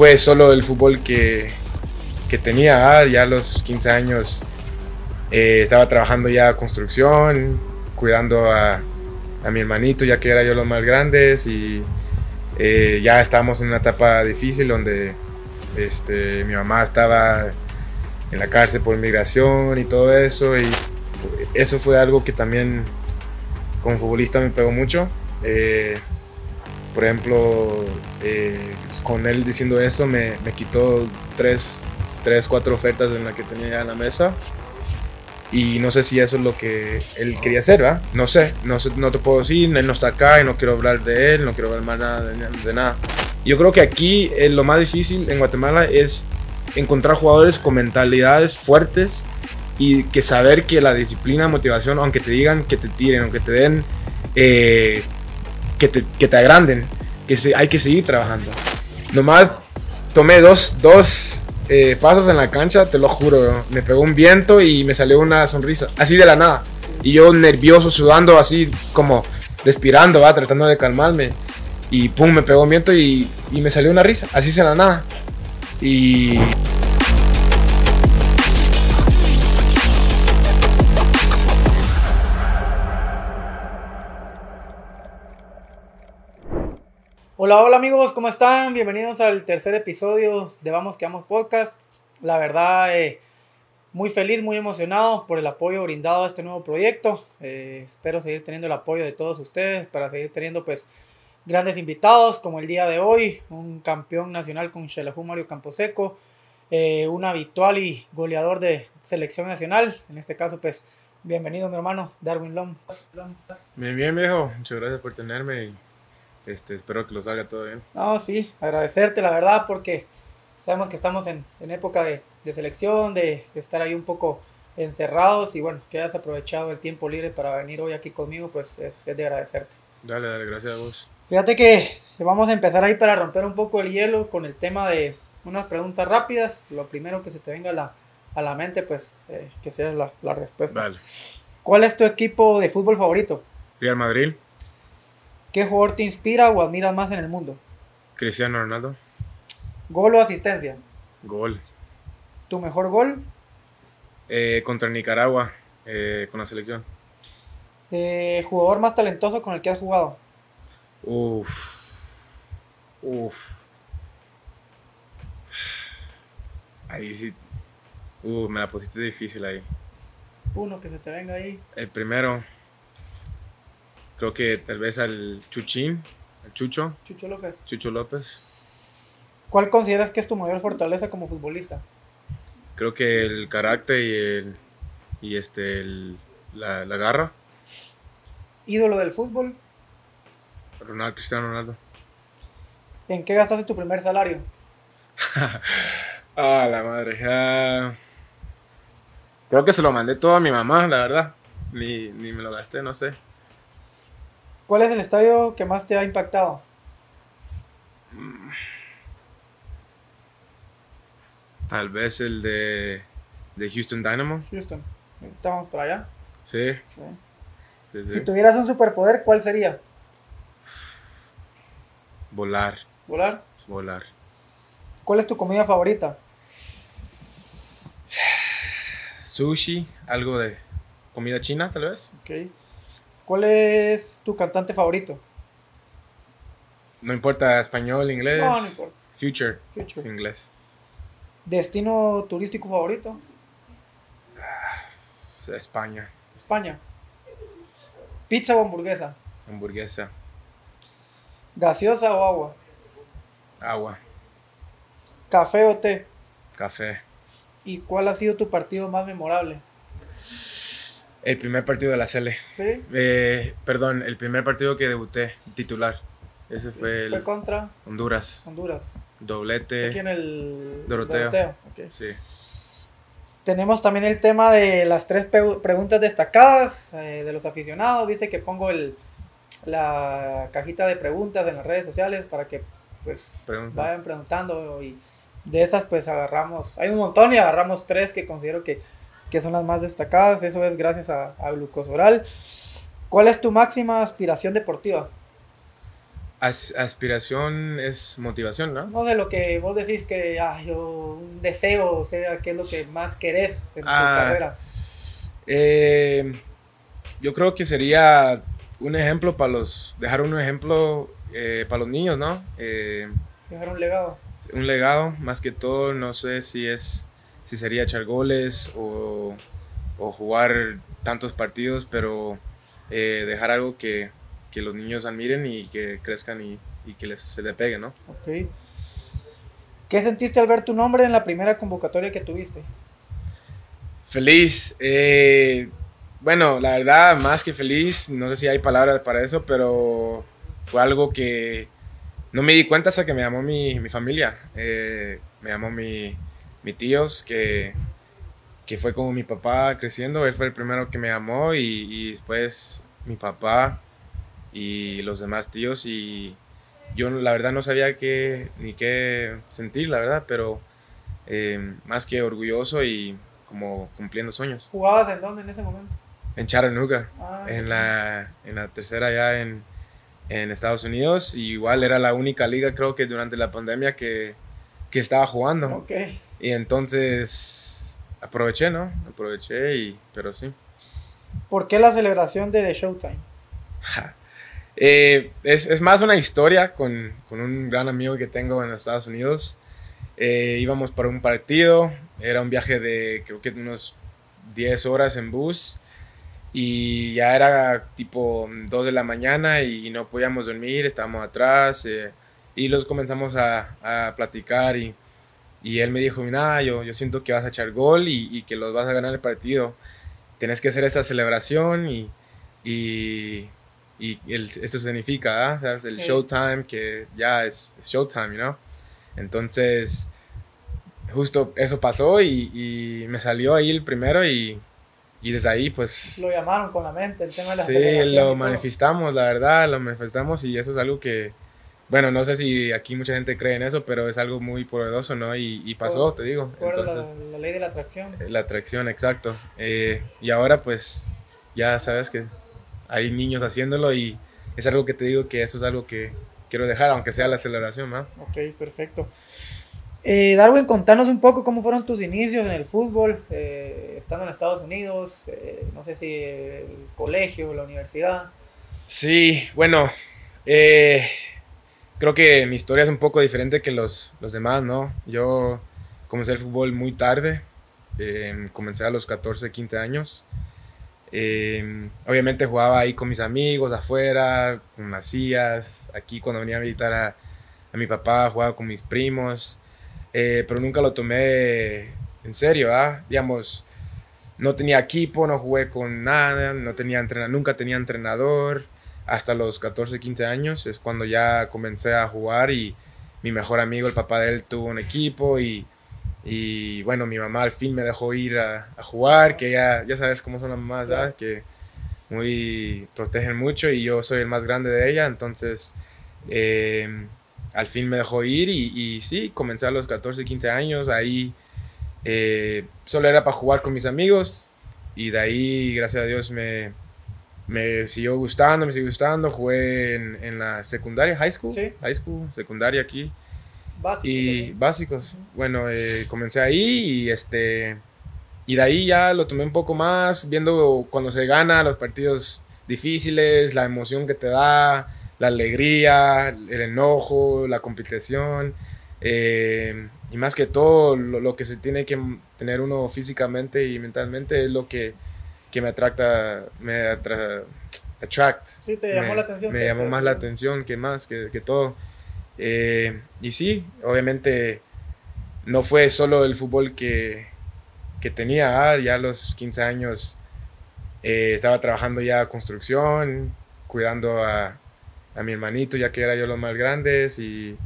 fue solo el fútbol que, que tenía, ya a los 15 años eh, estaba trabajando ya construcción, cuidando a, a, mi hermanito, ya que era yo los más grandes y eh, ya estábamos en una etapa difícil donde este, mi mamá estaba en la cárcel por migración y todo eso y eso fue algo que también como futbolista me pegó mucho. Eh, por ejemplo, eh, con él diciendo eso me, me quitó tres, tres, cuatro ofertas en las que tenía en la mesa. Y no sé si eso es lo que él quería hacer, ¿verdad? No sé, no, sé, no te puedo decir, él no está acá y no quiero hablar de él, no quiero hablar más nada de, de nada. Yo creo que aquí eh, lo más difícil en Guatemala es encontrar jugadores con mentalidades fuertes y que saber que la disciplina, motivación, aunque te digan que te tiren, aunque te den, eh, que, te, que te agranden, que se, hay que seguir trabajando. Nomás tomé dos, dos eh, pasos en la cancha, te lo juro, me pegó un viento y me salió una sonrisa, así de la nada. Y yo nervioso, sudando, así como respirando, va, tratando de calmarme. Y pum, me pegó un viento y, y me salió una risa, así de la nada. Y Hola, hola amigos, ¿cómo están? Bienvenidos al tercer episodio de Vamos que Vamos Podcast. La verdad, eh, muy feliz, muy emocionado por el apoyo brindado a este nuevo proyecto. Eh, espero seguir teniendo el apoyo de todos ustedes para seguir teniendo pues grandes invitados como el día de hoy, un campeón nacional con Xelajú Mario Camposeco, eh, un habitual y goleador de selección nacional, en este caso pues bienvenido mi hermano Darwin Lom. Bien, bien viejo, muchas gracias por tenerme este, espero que lo salga todo bien. No, sí, agradecerte la verdad porque sabemos que estamos en, en época de, de selección, de, de, estar ahí un poco encerrados y bueno, que hayas aprovechado el tiempo libre para venir hoy aquí conmigo, pues es, es de agradecerte. Dale, dale, gracias a vos. Fíjate que vamos a empezar ahí para romper un poco el hielo con el tema de unas preguntas rápidas. Lo primero que se te venga a la, a la mente, pues eh, que sea la, la respuesta. Dale. ¿Cuál es tu equipo de fútbol favorito? Real Madrid. ¿Qué jugador te inspira o admiras más en el mundo? Cristiano Ronaldo. ¿Gol o asistencia? Gol. ¿Tu mejor gol? Eh, contra Nicaragua, eh, con la selección. Eh, ¿Jugador más talentoso con el que has jugado? Uf. Uf. Ahí sí. Uh, me la pusiste difícil ahí. Uno que se te venga ahí. El primero. Creo que tal vez al Chuchín, al Chucho. Chucho López. Chucho López. ¿Cuál consideras que es tu mayor fortaleza como futbolista? Creo que el carácter y el, y este el, la, la, garra. ¿Ídolo del fútbol? Ronaldo, Cristiano Ronaldo. ¿En qué gastaste tu primer salario? ah, la madre. Uh, creo que se lo mandé todo a mi mamá, la verdad. Ni, ni me lo gasté, no sé. ¿Cuál es el estadio que más te ha impactado? Tal vez el de, de Houston Dynamo. Houston. ¿Estamos para allá? Sí. Sí. sí, sí. Si tuvieras un superpoder, ¿cuál sería? Volar. ¿Volar? Volar. ¿Cuál es tu comida favorita? Sushi, algo de comida china, tal vez. Ok. ¿Cuál es tu cantante favorito? No importa español, inglés. No, no importa. Future. Future. Es inglés. ¿Destino turístico favorito? Ah, España. España. ¿Pizza o hamburguesa? Hamburguesa. ¿Gaseosa o agua? Agua. ¿Café o té? Café. ¿Y cuál ha sido tu partido más memorable? El primer partido de la Cele. ¿Sí? Eh, perdón, el primer partido que debuté, titular. Ese fue el. ¿Fue contra? Honduras. Honduras. Doblete. Aquí en el. Doroteo. Doroteo. Okay. Sí. Tenemos también el tema de las tres preguntas destacadas eh, de los aficionados. Viste que pongo el, la cajita de preguntas en las redes sociales para que pues Pregunta. vayan preguntando y de esas pues agarramos, hay un montón y agarramos tres que considero que, que son las más destacadas, eso es gracias a, a Glucosoral. ¿Cuál es tu máxima aspiración deportiva? aspiración es motivación, ¿no? No de lo que vos decís que ah, yo un deseo, o sea, qué es lo que más querés en tu ah, carrera. Eh, yo creo que sería un ejemplo para los, dejar un ejemplo eh, para los niños, ¿no? Eh, dejar un legado. Un legado, más que todo, no sé si es, si sería echar goles o, o jugar tantos partidos, pero dejar algo que, que los niños admiren y que crezcan y, y que les, se le pegue, ¿no? Ok. ¿Qué sentiste al ver tu nombre en la primera convocatoria que tuviste? Feliz. Eh, bueno, la verdad, más que feliz, no sé si hay palabras para eso, pero fue algo que no me di cuenta hasta que me llamó mi, mi familia. Eh, me llamó mi, mi tíos, que, que, fue como mi papá creciendo. Él fue el primero que me llamó y, y después mi papá y los demás tíos y yo la verdad no sabía qué ni qué sentir, la verdad, pero eh, más que orgulloso y como cumpliendo sueños. ¿Jugabas en dónde en ese momento? En Chattanooga, ah, en, la, en la tercera ya en, en, Estados Unidos. Y igual era la única liga creo que durante la pandemia que, que estaba jugando. Okay. Y entonces aproveché, ¿no? Aproveché y, pero sí. ¿Por qué la celebración de The Showtime? Eh, es, es, más una historia con, con, un gran amigo que tengo en los Estados Unidos. Eh, íbamos para un partido, era un viaje de creo que unos 10 horas en bus y ya era tipo 2 de la mañana y no podíamos dormir, estábamos atrás eh, y los comenzamos a, a platicar y, y, él me dijo, mira, yo, yo siento que vas a echar gol y, y, que los vas a ganar el partido, tienes que hacer esa celebración y, y y el, esto significa, ¿sabes? El showtime, que ya es, showtime, ¿no? Entonces, justo eso pasó y, y, me salió ahí el primero y, y, desde ahí pues... Lo llamaron con la mente, el tema de la Sí, lo manifestamos, la verdad, lo manifestamos y eso es algo que, bueno, no sé si aquí mucha gente cree en eso, pero es algo muy poderoso, ¿no? Y, pasó, te digo. Entonces, la, ley de la atracción. La atracción, exacto. Eh, y ahora pues ya sabes que hay niños haciéndolo y es algo que te digo que eso es algo que quiero dejar, aunque sea la aceleración, ¿no? Ok, perfecto. Eh, Darwin, contanos un poco cómo fueron tus inicios en el fútbol, eh, estando en Estados Unidos, eh, no sé si el colegio, la universidad. Sí, bueno, eh, creo que mi historia es un poco diferente que los, los demás, ¿no? Yo comencé el fútbol muy tarde, comencé a los 14, 15 años. Em, obviamente jugaba ahí con mis amigos afuera, con Macías, aquí cuando venía a visitar a, mi papá, jugaba con mis primos, eh, pero nunca lo tomé en serio, ¿ah? Digamos, no tenía equipo, no jugué con nada, no tenía nunca tenía entrenador, hasta los 14, 15 años es cuando ya comencé a jugar y mi mejor amigo, el papá de él, tuvo un equipo y y bueno, mi mamá al fin me dejó ir a, jugar, que ya, ya sabes cómo son las mamás, ¿sabes? Que muy protegen mucho y yo soy el más grande de ella, entonces em, al fin me dejó ir y, y, sí, comencé a los 14, 15 años, ahí eh, solo era para jugar con mis amigos y de ahí, gracias a Dios, me, me siguió gustando, me siguió gustando, jugué en, en la secundaria, high school, high school, secundaria aquí Básicos, y básicos. Bueno, eh, comencé ahí y este y de ahí ya lo tomé un poco más, viendo cuando se gana los partidos difíciles, la emoción que te da, la alegría, el enojo, la competición. Eh, y más que todo, lo, que se tiene que tener uno físicamente y mentalmente es lo que, que me atracta, me atra, attract. Sí, te llamó me, la atención. Me llamó más la atención que más, que, que todo. Eh, y sí, obviamente no fue solo el fútbol que, que tenía, ah, ya a los 15 años eh, estaba trabajando ya construcción, cuidando a, a, mi hermanito, ya que era yo los más grandes, y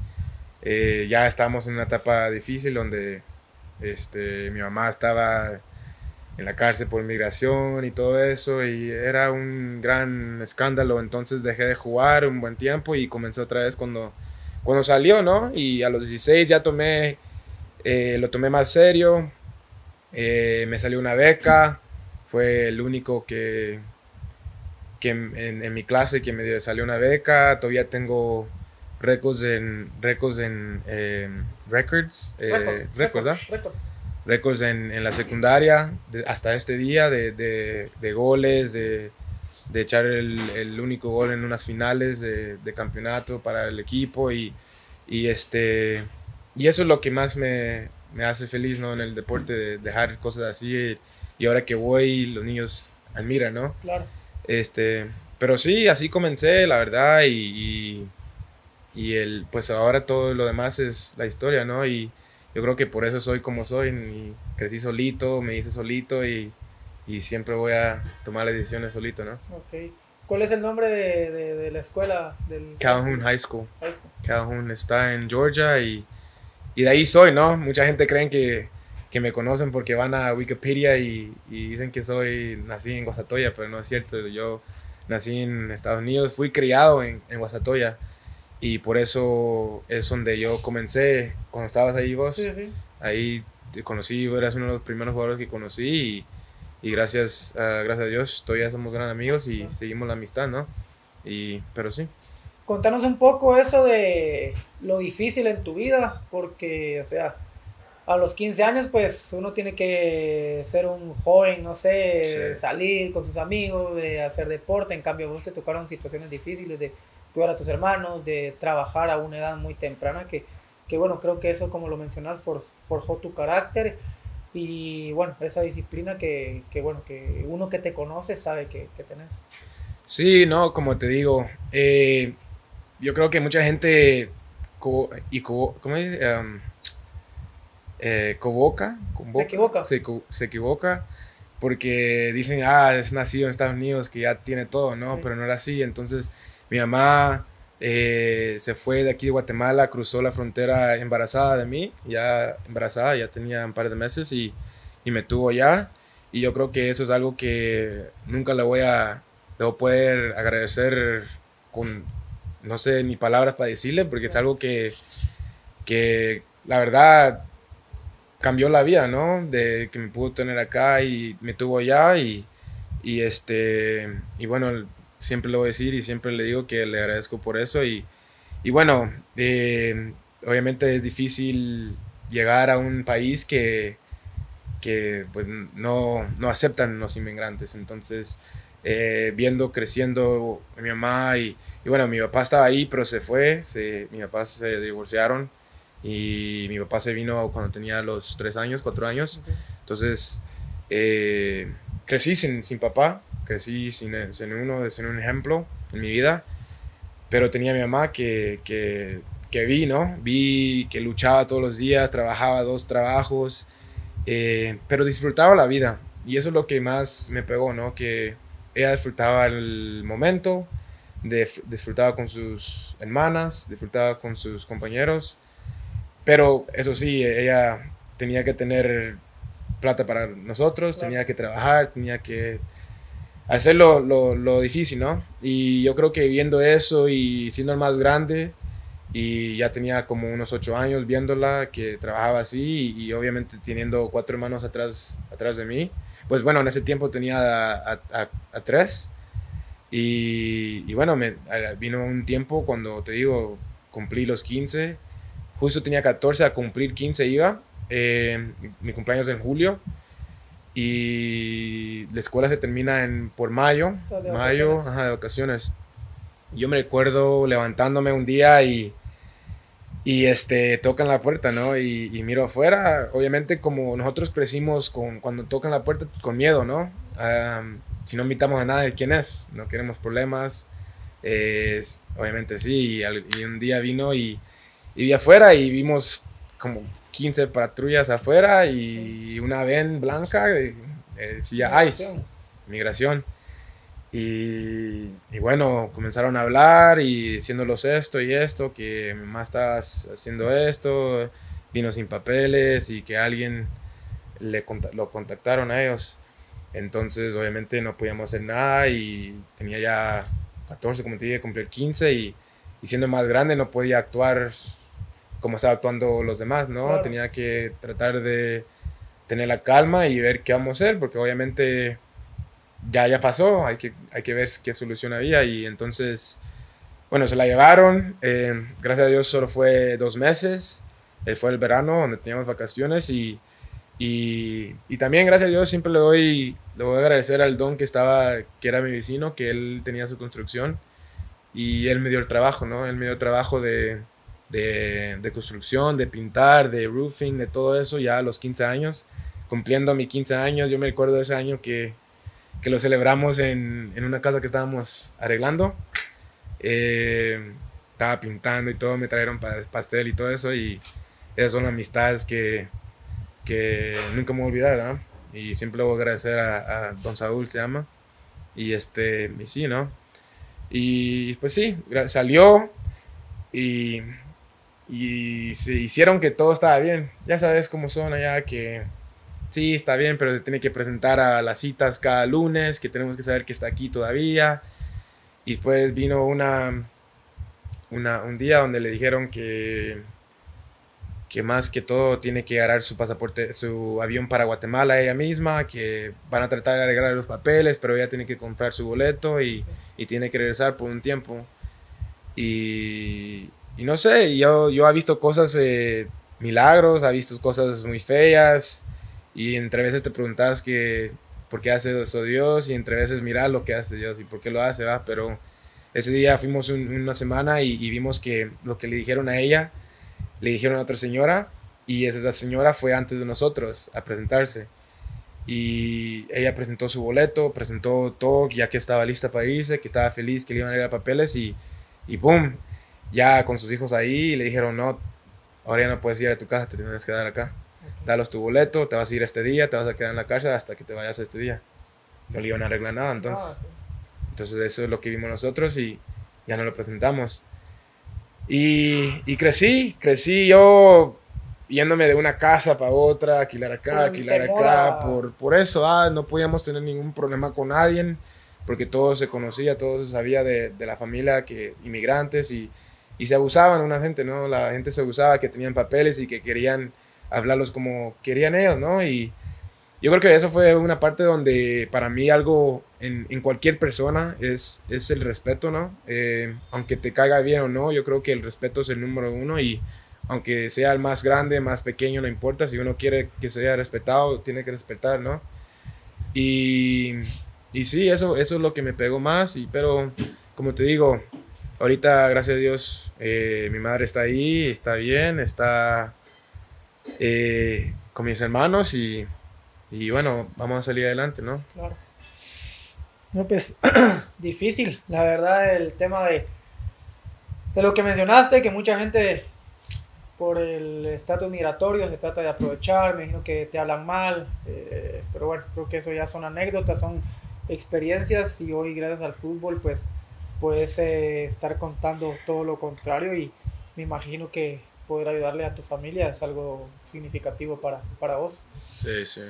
eh, ya estábamos en una etapa difícil donde este, mi mamá estaba en la cárcel por migración y todo eso, y era un gran escándalo, entonces dejé de jugar un buen tiempo y comencé otra vez cuando cuando salió, ¿no? Y a los 16 ya tomé, eh, lo tomé más serio, eh, me salió una beca, fue el único que, que en, mi clase que me salió una beca, todavía tengo récords en, récords en eh, records, eh, récords, ¿ah? Récords en, en, la secundaria hasta este día de, de, de goles, de, de echar el, el, único gol en unas finales de, campeonato para el equipo y, y, este, y eso es lo que más me, me hace feliz ¿no? en el deporte, de dejar cosas así y ahora que voy los niños admiran, ¿no? Claro. Este, pero sí, así comencé, la verdad, y, y, el, pues ahora todo lo demás es la historia, ¿no? Y yo creo que por eso soy como soy, y crecí solito, me hice solito y, y siempre voy a tomar las decisiones solito, ¿no? Ok. ¿Cuál es el nombre de, de, la escuela? Del... Calhoun High School. Calhoun está en Georgia y, y de ahí soy, ¿no? Mucha gente cree que que me conocen porque van a Wikipedia y, dicen que soy, nací en Guasatoya, pero no es cierto. Yo nací en Estados Unidos, fui criado en, en Guasatoya y por eso es donde yo comencé cuando estabas ahí vos. Sí, sí. Ahí te conocí, eras uno de los primeros jugadores que conocí y, y gracias, gracias a Dios todavía somos grandes amigos y seguimos la amistad, ¿no? Y, pero sí. Contanos un poco eso de lo difícil en tu vida, porque, o sea, a los 15 años, pues uno tiene que ser un joven, no sé, salir con sus amigos, de hacer deporte. En cambio, vos te tocaron situaciones difíciles de cuidar a tus hermanos, de trabajar a una edad muy temprana, que, que bueno, creo que eso, como lo mencionas, forjó tu carácter y bueno, esa disciplina que, que bueno, que uno que te conoce sabe que, que tenés. Sí, no, como te digo, eh, yo creo que mucha gente, y, ¿cómo dice? eh, convoca, se equivoca. Se, equivoca porque dicen, ah, es nacido en Estados Unidos, que ya tiene todo, ¿no? Pero no era así. Entonces, mi mamá eh, se fue de aquí de Guatemala, cruzó la frontera embarazada de mí, ya embarazada, ya tenía un par de meses y, y me tuvo ya. Y yo creo que eso es algo que nunca le voy a, le poder agradecer con, no sé, ni palabras para decirle, porque es algo que, que la verdad cambió la vida, ¿no? De que me pudo tener acá y me tuvo allá y, y este, y bueno, siempre lo voy a decir y siempre le digo que le agradezco por eso y, y bueno, eh, obviamente es difícil llegar a un país que, que pues, no, no aceptan los inmigrantes, entonces eh, viendo creciendo mi mamá y, y, bueno, mi papá estaba ahí, pero se fue, se, mi papá se divorciaron y mi papá se vino cuando tenía los tres años, cuatro años. Entonces, eh, crecí sin, sin, papá, crecí sin, sin, uno, sin un ejemplo en mi vida, pero tenía a mi mamá que, que, que vi, ¿no? Vi que luchaba todos los días, trabajaba dos trabajos, eh, pero disfrutaba la vida. Y eso es lo que más me pegó, ¿no? Que ella disfrutaba el momento, disfrutaba con sus hermanas, disfrutaba con sus compañeros pero eso sí, ella tenía que tener plata para nosotros, tenía que trabajar, tenía que hacer lo, difícil, ¿no? Y yo creo que viendo eso y siendo el más grande, y ya tenía como unos ocho años viéndola, que trabajaba así, y, obviamente teniendo cuatro hermanos atrás, atrás de mí, pues bueno, en ese tiempo tenía a, a, tres, y, y bueno, me, vino un tiempo cuando, te digo, cumplí los 15, Justo tenía 14, a cumplir 15 iba. Eh, mi cumpleaños en julio. Y la escuela se termina en, por mayo. De mayo, ajá, de vacaciones. Yo me recuerdo levantándome un día y, y este, tocan la puerta, ¿no? Y, miro afuera. Obviamente, como nosotros crecimos con, cuando tocan la puerta, con miedo, ¿no? si no invitamos a nadie, ¿quién es? No queremos problemas. obviamente sí. y un día vino y y de afuera y vimos como 15 patrullas afuera y una ven blanca eh, decía ICE, migración. Y, y, bueno, comenzaron a hablar y diciéndolos esto y esto, que mi mamá está haciendo esto, vino sin papeles y que alguien le lo contactaron a ellos. Entonces, obviamente no podíamos hacer nada y tenía ya 14, como te dije, cumplir 15 y, y siendo más grande no podía actuar como estaba actuando los demás, ¿no? Tenía que tratar de tener la calma y ver qué vamos a hacer, porque obviamente ya ya pasó, hay que, hay que ver qué solución había y entonces bueno, se la llevaron. eh, gracias a Dios solo fue dos meses. Eh, fue el verano donde teníamos vacaciones y, y, y también gracias a Dios siempre le doy, le voy a agradecer al don que estaba, que era mi vecino, que él tenía su construcción y él me dio el trabajo, ¿no? Él me dio el trabajo de, de, de construcción, de pintar, de roofing, de todo eso ya a los 15 años, cumpliendo mis 15 años. Yo me recuerdo ese año que, que lo celebramos en, en una casa que estábamos arreglando. Eh, estaba pintando y todo, me trajeron pa- pastel y todo eso y esas son amistades que, que nunca me voy a olvidar, ¿no? Y siempre voy a agradecer a, a Don Saúl, se llama, y este, y sí, ¿no? Y pues sí, salió y, y se hicieron que todo estaba bien. Ya sabes cómo son allá, que sí, está bien, pero se tiene que presentar a las citas cada lunes, que tenemos que saber que está aquí todavía. Y después vino una, una, un día donde le dijeron que, que más que todo tiene que agarrar su pasaporte, su avión para Guatemala ella misma, que van a tratar de arreglar los papeles, pero ella tiene que comprar su boleto y, y tiene que regresar por un tiempo. Y, y no sé, yo, yo he visto cosas, eh, milagros, he visto cosas muy feas, y entre veces te preguntas que por qué hace eso Dios, y entre veces mira lo que hace Dios y por qué lo hace, ¿va? Pero ese día fuimos un- una semana y, y vimos que lo que le dijeron a ella, le dijeron a otra señora, y esa señora fue antes de nosotros a presentarse. Y ella presentó su boleto, presentó todo, ya que estaba lista para irse, que estaba feliz, que le iban a ir a papeles y, y ¡pum! Ya con sus hijos ahí le dijeron, no, ahora ya no puedes ir a tu casa, te tienes que quedar acá. Dalos tu boleto, te vas a ir este día, te vas a quedar en la cárcel hasta que te vayas este día. No le iban a arreglar nada, entonces. Ah, sí. Entonces eso es lo que vimos nosotros y ya no lo presentamos. Y, y crecí, crecí yo yéndome de una casa para otra, alquilar acá, Por alquilar acá, por, por eso, ah, no podíamos tener ningún problema con nadie, porque todo se conocía, todo se sabía de, de la familia, que inmigrantes, y, y se abusaban una gente, ¿no? La gente se abusaba, que tenían papeles y que querían hablarlos como querían ellos, ¿no? Y yo creo que eso fue una parte donde para mí algo en, en cualquier persona es, es el respeto, ¿no? Eh, aunque te caiga bien o no, yo creo que el respeto es el número uno y aunque sea el más grande, más pequeño, no importa, si uno quiere que sea respetado, tiene que respetar, ¿no? Y, y sí, eso, eso es lo que me pegó más, y, pero como te digo, ahorita, gracias a Dios, eh, mi madre está ahí, está bien, está eh, con mis hermanos y, y bueno, vamos a salir adelante, ¿no? Claro. No, pues difícil, la verdad, el tema de, de lo que mencionaste, que mucha gente por el estatus migratorio se trata de aprovechar, me imagino que te hablan mal, eh, pero bueno, creo que eso ya son anécdotas, son experiencias y hoy gracias al fútbol pues puedes eh, estar contando todo lo contrario y me imagino que poder ayudarle a tu familia es algo significativo para, para vos. Sí, sí.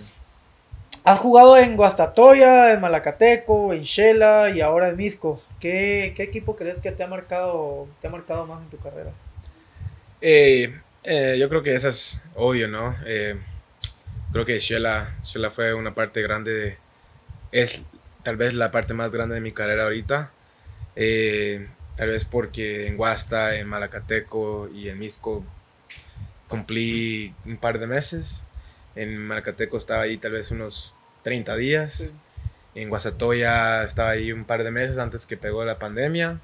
Has jugado en Guastatoya, en Malacateco, en Shela y ahora en Misco. ¿Qué, qué equipo crees que te ha marcado, te ha marcado más en tu carrera? Eh, eh, yo creo que eso es obvio, ¿no? Eh, creo que Shela, Shela fue una parte grande de... Es tal vez la parte más grande de mi carrera ahorita. Eh, tal vez porque en Guasta, en Malacateco y en Misco cumplí un par de meses. En Malacateco estaba ahí tal vez unos 30 días. Sí. En Guasatoya estaba ahí un par de meses antes que pegó la pandemia.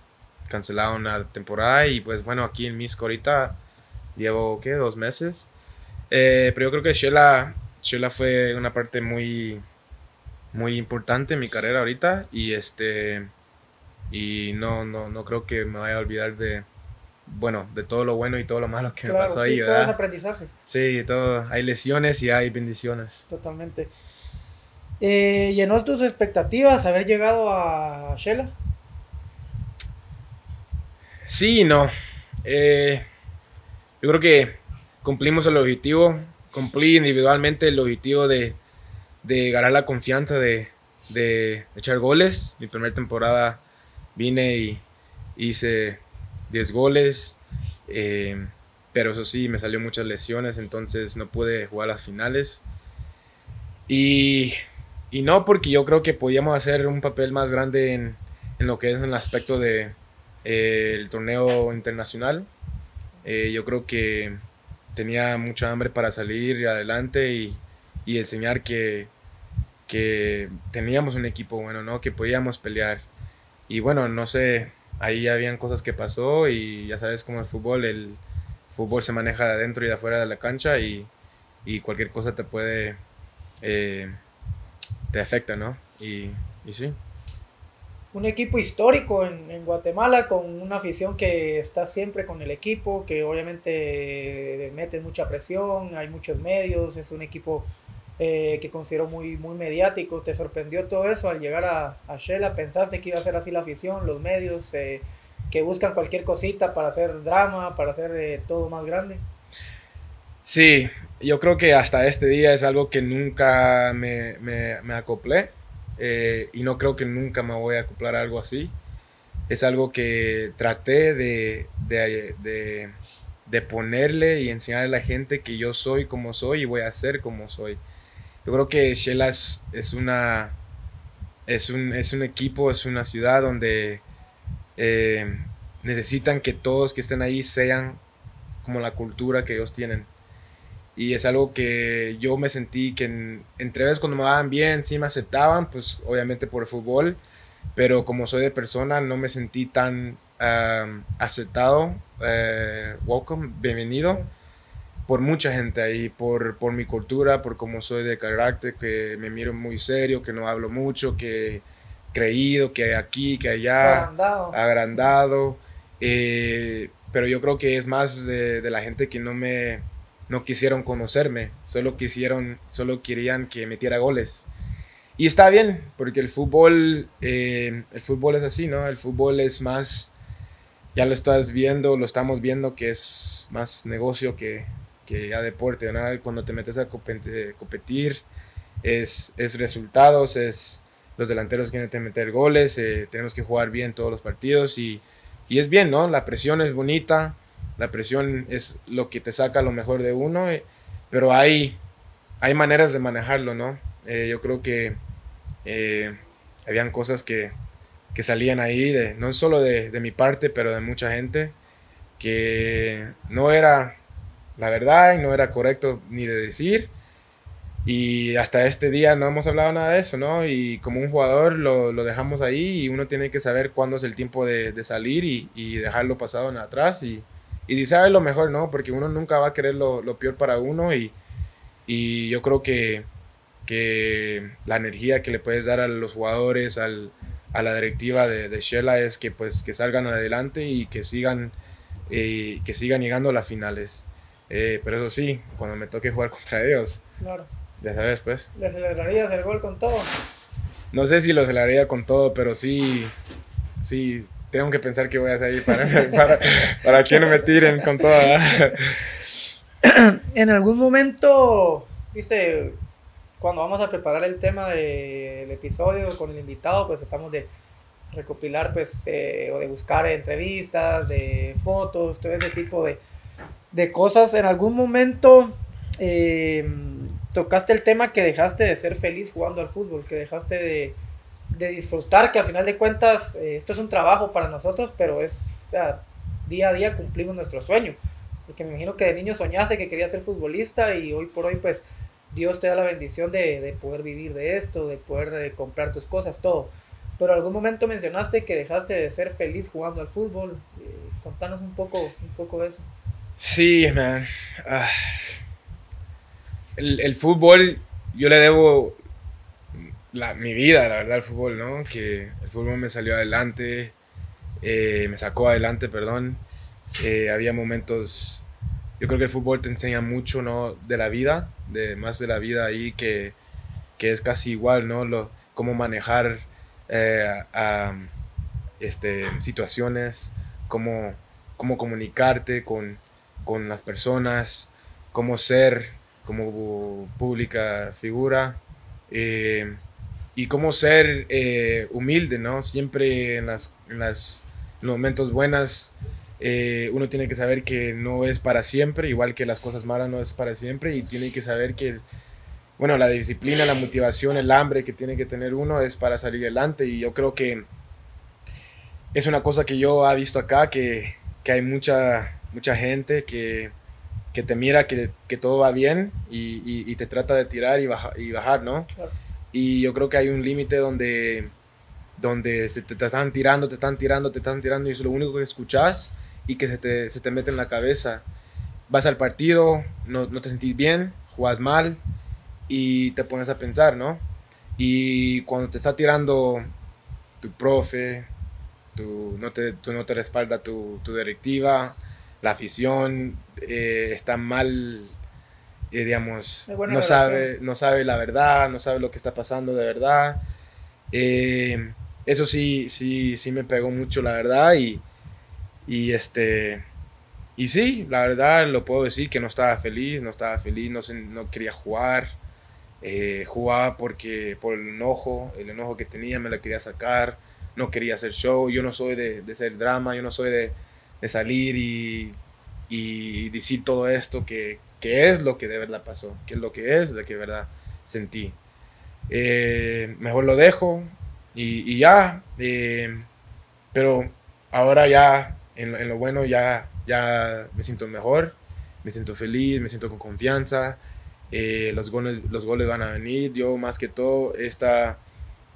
Cancelaron la temporada y pues bueno, aquí en Misco ahorita llevo, ¿qué? Dos meses. Eh, pero yo creo que Shela, Shela fue una parte muy, muy importante en mi carrera ahorita y este y no, no, no creo que me vaya a olvidar de, bueno, de todo lo bueno y todo lo malo que me pasó sí, ahí, todo es ¿verdad? aprendizaje, Sí, todo, hay lesiones y hay bendiciones. totalmente. Eh, ¿Llenó tus expectativas haber llegado a Shela? Sí y no. Eh, yo creo que cumplimos el objetivo, cumplí individualmente el objetivo de, de ganar la confianza de, de echar goles. Mi primera temporada vine y hice 10 goles, eh, pero eso sí, me salió muchas lesiones, entonces no pude jugar las finales. Y, y no porque yo creo que podíamos hacer un papel más grande en, en lo que es el aspecto de, eh, torneo internacional. Eh, yo creo que tenía mucha hambre para salir adelante y, y enseñar que, que teníamos un equipo bueno, ¿no? Que podíamos pelear. Y bueno, no sé, ahí habían cosas que pasó y ya sabes cómo es fútbol, el fútbol se maneja de adentro y de afuera de la cancha y, y cualquier cosa te puede, eh, te afecta, ¿no? Y, y sí un equipo histórico en, en, Guatemala con una afición que está siempre con el equipo, que obviamente mete mucha presión, hay muchos medios, es un equipo eh, que considero muy, muy mediático. ¿Te sorprendió todo eso al llegar a, a Shela? ¿Pensaste que iba a ser así la afición, los medios eh, que buscan cualquier cosita para hacer drama, para hacer eh, todo más grande? Sí, yo creo que hasta este día es algo que nunca me, me, me acoplé eh, y no creo que nunca me voy a acoplar a algo así. Es algo que traté de, de, de, ponerle y enseñarle a la gente que yo soy como soy y voy a ser como soy. Yo creo que Shellas es una es un, es un equipo, es una ciudad donde eh, necesitan que todos que estén ahí sean como la cultura que ellos tienen. Y es algo que yo me sentí que entre veces cuando me daban bien sí me aceptaban, pues obviamente por el fútbol, pero como soy de persona no me sentí tan aceptado, eh, welcome, bienvenido por mucha gente ahí, por, por mi cultura, por cómo soy de carácter, que me miro muy serio, que no hablo mucho, que creído, que aquí, que allá, agrandado, agrandado eh, pero yo creo que es más de la gente que no me no quisieron conocerme, solo quisieron, solo querían que metiera goles. Y está bien, porque el fútbol, eh, el fútbol es así, ¿no? El fútbol es más, ya lo estás viendo, lo estamos viendo que es más negocio que, que ya deporte, ¿no? Cuando te metes a competir, es, es resultados, es los delanteros quieren meter goles, eh, tenemos que jugar bien todos los partidos y, y es bien, ¿no? La presión es bonita, la presión es lo que te saca lo mejor de uno, eh, pero hay, hay maneras de manejarlo, ¿no? Eh, yo creo que eh, habían cosas que, que, salían ahí, de, no solo de, mi parte, pero de mucha gente, que no era la verdad y no era correcto ni de decir. Y hasta este día no hemos hablado nada de eso, ¿no? Y como un jugador lo, lo dejamos ahí y uno tiene que saber cuándo es el tiempo de, de salir y, y, dejarlo pasado en atrás y, y sabe lo mejor, ¿no? Porque uno nunca va a querer lo, lo peor para uno y, y yo creo que, que, la energía que le puedes dar a los jugadores, al, a la directiva de, de es que pues que salgan adelante y que sigan, eh, que sigan llegando a las finales. Eh, pero eso sí, cuando me toque jugar contra ellos, claro. ya sabes pues. ¿Le celebrarías el gol con todo? No sé si lo celebraría con todo, pero sí, sí, tengo que pensar que voy a salir para, para, para que no me tiren con toda. en algún momento, viste, cuando vamos a preparar el tema del episodio con el invitado, pues estamos de recopilar, pues, eh, o de buscar entrevistas, de fotos, todo ese tipo de, de cosas. En algún momento eh, tocaste el tema que dejaste de ser feliz jugando al fútbol, que dejaste de de disfrutar, que al final de cuentas eh, esto es un trabajo para nosotros, pero es día a día cumplimos nuestro sueño. Porque me imagino que de niño soñaste que quería ser futbolista y hoy por hoy pues Dios te da la bendición de, de poder vivir de esto, de poder de comprar tus cosas, todo. Pero algún momento mencionaste que dejaste de ser feliz jugando al fútbol. Eh, contanos un poco, un poco de eso. Sí, man. Ah. El, el fútbol, yo le debo la, mi vida, la verdad, el fútbol, ¿no? Que el fútbol me salió adelante, eh, me sacó adelante, perdón. Eh, había momentos, yo creo que el fútbol te enseña mucho, ¿no? De la vida, de más de la vida ahí que, que es casi igual, ¿no? Lo, cómo manejar eh, este, situaciones, cómo, cómo comunicarte con, con las personas, cómo ser como pública figura. Eh, y cómo ser eh, humilde, ¿no? Siempre en las, en las los momentos buenas eh, uno tiene que saber que no es para siempre, igual que las cosas malas no es para siempre y tiene que saber que, bueno, la disciplina, la motivación, el hambre que tiene que tener uno es para salir adelante y yo creo que es una cosa que yo he visto acá, que, que hay mucha, mucha gente que, que te mira que, que, todo va bien y, y, te trata de tirar y, baja, y bajar, ¿no? Y yo creo que hay un límite donde, donde se te, te, están tirando, te están tirando, te están tirando y es lo único que escuchas y que se te, se te mete en la cabeza. Vas al partido, no, no te sentís bien, jugas mal y te pones a pensar, ¿no? Y cuando te está tirando tu profe, tu, no, te, tu, no te respalda tu, tu directiva, la afición eh, está mal, eh, digamos, no sabe, no sabe la verdad, no sabe lo que está pasando de verdad. Eh, eso sí, sí, sí me pegó mucho, la verdad, y, y este... Y sí, la verdad lo puedo decir que no estaba feliz, no estaba feliz, no, no quería jugar. jugaba porque por el enojo, el enojo que tenía me la quería sacar no quería hacer show, yo no soy de, de hacer drama, yo no soy de, de salir y, y, decir todo esto que, que, es lo que de verdad pasó, que es lo que es, de que de verdad sentí. Eh, mejor lo dejo y, y ya, eh, pero ahora ya, en, en, lo bueno, ya, ya me siento mejor, me siento feliz, me siento con confianza, eh, los, goles, los goles van a venir, yo más que todo, esta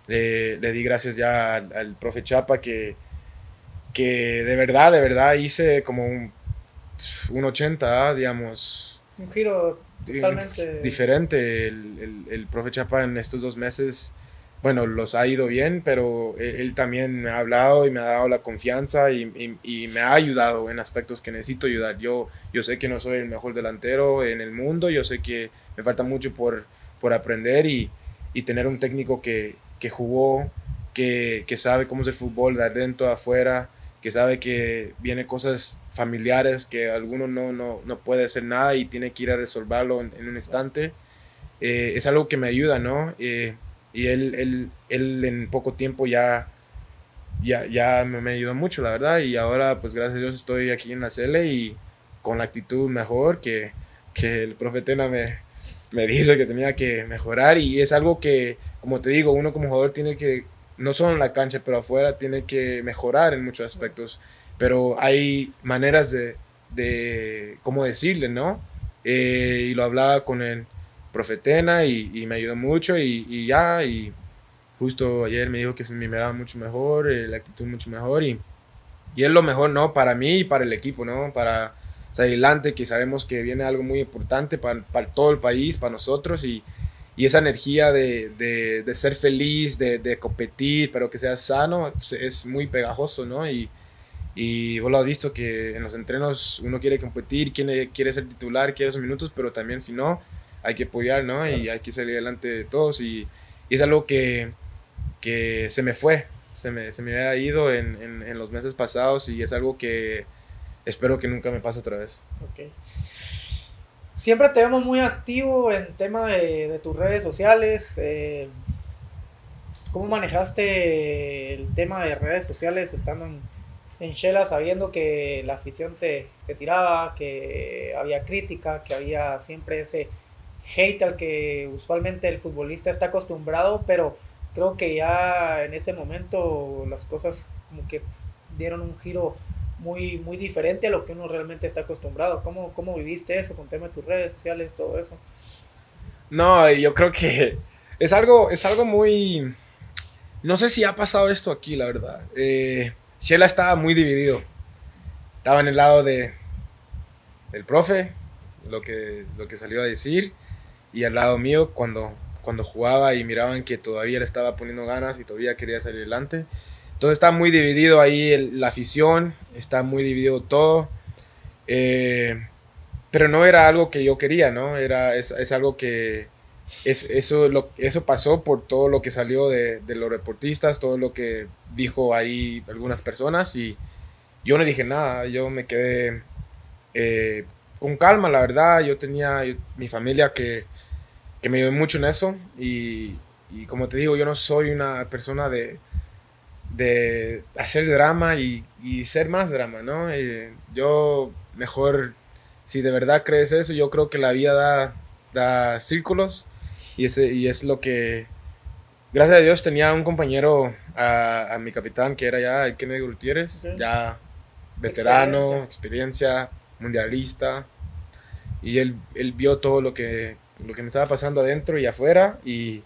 le, le di gracias ya al, profe Chapa que, que de verdad, de verdad hice como un, un 80, ¿ah? digamos. Un giro totalmente diferente. El, el, el, profe Chapa en estos dos meses, bueno, los ha ido bien, pero él, también me ha hablado y me ha dado la confianza y, y, y, me ha ayudado en aspectos que necesito ayudar. Yo, yo sé que no soy el mejor delantero en el mundo, yo sé que me falta mucho por, por aprender y, y tener un técnico que, que jugó, que, que, sabe cómo es el fútbol de adentro, de afuera, que sabe que viene cosas familiares, que alguno no, no, no puede hacer nada y tiene que ir a resolverlo en, un instante. Eh, es algo que me ayuda, ¿no? Eh, y él, él, él, en poco tiempo ya, ya, ya me, me, ayudó mucho, la verdad. Y ahora, pues gracias a Dios, estoy aquí en la CL y con la actitud mejor que, que el profetena me, me dice que tenía que mejorar. Y es algo que como te digo, uno como jugador tiene que, no solo en la cancha, pero afuera, tiene que mejorar en muchos aspectos. Pero hay maneras de, de cómo decirle, ¿no? Eh, y lo hablaba con el profetena y, y me ayudó mucho y, y, ya, y justo ayer me dijo que se me miraba mucho mejor, eh, la actitud mucho mejor y, y es lo mejor, ¿no? Para mí y para el equipo, ¿no? Para adelante, que sabemos que viene algo muy importante para, para todo el país, para nosotros y, y esa energía de, de, de ser feliz, de, de, competir, pero que sea sano, es muy pegajoso, ¿no? Y, y vos lo has visto que en los entrenos uno quiere competir, quiere, quiere ser titular, quiere esos minutos, pero también si no, hay que apoyar, ¿no? Y hay que salir adelante de todos. Y, y es algo que, que, se me fue, se me, se me ha ido en, en, en, los meses pasados y es algo que espero que nunca me pase otra vez. Okay. Siempre te vemos muy activo en tema de, tus redes sociales. Eh, ¿Cómo manejaste el tema de redes sociales estando en, en Shela sabiendo que la afición te, te, tiraba, que había crítica, que había siempre ese hate al que usualmente el futbolista está acostumbrado, pero creo que ya en ese momento las cosas como que dieron un giro muy, muy diferente a lo que uno realmente está acostumbrado. ¿Cómo, cómo viviste eso con tema de tus redes sociales, todo eso? No, yo creo que es algo, es algo muy... No sé si ha pasado esto aquí, la verdad. Eh, Shela estaba muy dividido. Estaba en el lado de del profe, lo que, lo que salió a decir, y al lado mío cuando, cuando jugaba y miraban que todavía le estaba poniendo ganas y todavía quería salir adelante. Entonces está muy dividido ahí el, la afición, está muy dividido todo. Eh, pero no era algo que yo quería, ¿no? Era, es, es algo que, es, eso, lo, eso pasó por todo lo que salió de, de, los reportistas, todo lo que dijo ahí algunas personas y yo no dije nada, yo me quedé eh, con calma, la verdad, yo tenía mi familia que, que me ayudó mucho en eso y, y como te digo, yo no soy una persona de, de hacer drama y, y ser más drama, ¿no? Y yo mejor, si de verdad crees eso, yo creo que la vida da, da círculos y, ese, y es lo que, gracias a Dios tenía un compañero, a, a mi capitán, que era ya el Kennedy Gutiérrez, Ok. ya veterano, experiencia. mundialista, y él, él vio todo lo que, lo que me estaba pasando adentro y afuera, y,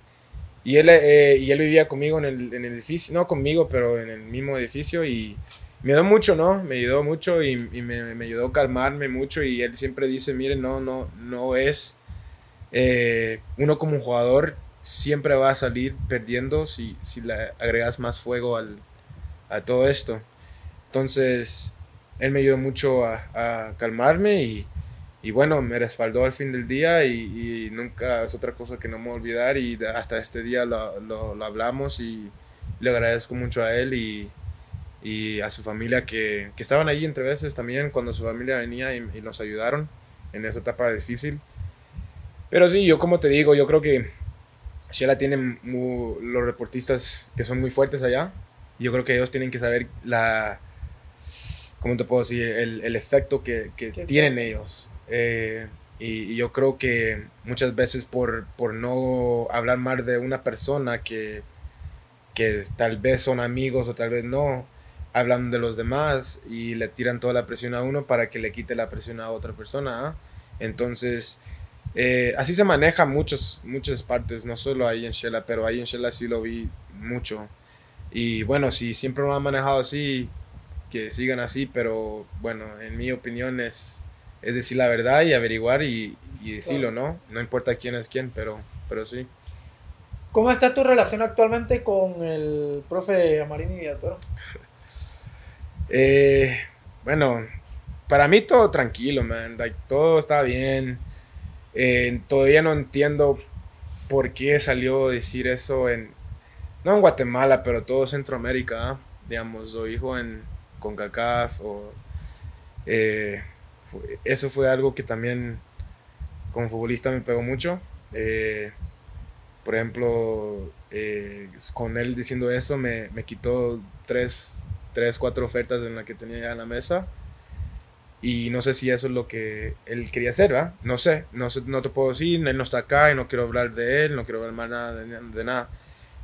y, él, eh, y él vivía conmigo en el, en el edificio, no conmigo, pero en el mismo edificio, y me ayudó mucho, ¿no? Me ayudó mucho y, y me, me ayudó a calmarme mucho, y él siempre dice, miren, no, no, no es eh, uno como jugador siempre va a salir perdiendo si, si le agregas más fuego al, a todo esto. Entonces, él me ayudó mucho a, a calmarme y, y bueno, me respaldó al fin del día y, y nunca es otra cosa que no me voy a olvidar y hasta este día lo, lo- lo hablamos y le agradezco mucho a él y, y a su familia que, que estaban allí entre veces también cuando su familia venía y, y nos ayudaron en esa etapa difícil. Pero sí, yo como te digo, yo creo que Shela tiene mu- los reportistas que son muy fuertes allá. Yo creo que ellos tienen que saber la, ¿cómo te puedo decir? El, el efecto que Que- tienen ellos. Eh, y, y yo creo que muchas veces por, por no hablar mal de una persona que, que tal vez son amigos o tal vez no, hablan de los demás y le tiran toda la presión a uno para que le quite la presión a otra persona. ¿ah? Entonces, eh, así se maneja muchos, muchas partes, no solo ahí en Shela, pero ahí en Shela sí lo vi mucho. Y bueno, si siempre lo han manejado así, que sigan así, pero bueno, en mi opinión es, es decir la verdad y averiguar y, y decirlo, ¿no? No importa quién es quién, pero, pero sí. ¿Cómo está tu relación actualmente con el profe Amarini Villatoro? Eh, bueno, para mí todo tranquilo, man. Like, todo está bien. Eh, todavía no entiendo por qué salió a decir eso en, no en Guatemala, pero todo Centroamérica, ¿ah? digamos, o hijo en CONCACAF, o eh, fue- eso fue algo que también como futbolista me pegó mucho. Eh, por ejemplo, eh, con él diciendo eso me, me quitó tres, tres, cuatro ofertas en las que tenía ya en la mesa. Y no sé si eso es lo que él quería hacer, ¿verdad? No sé, no sé, no te puedo decir, él no está acá y no quiero hablar de él, no quiero hablar más nada de, de nada.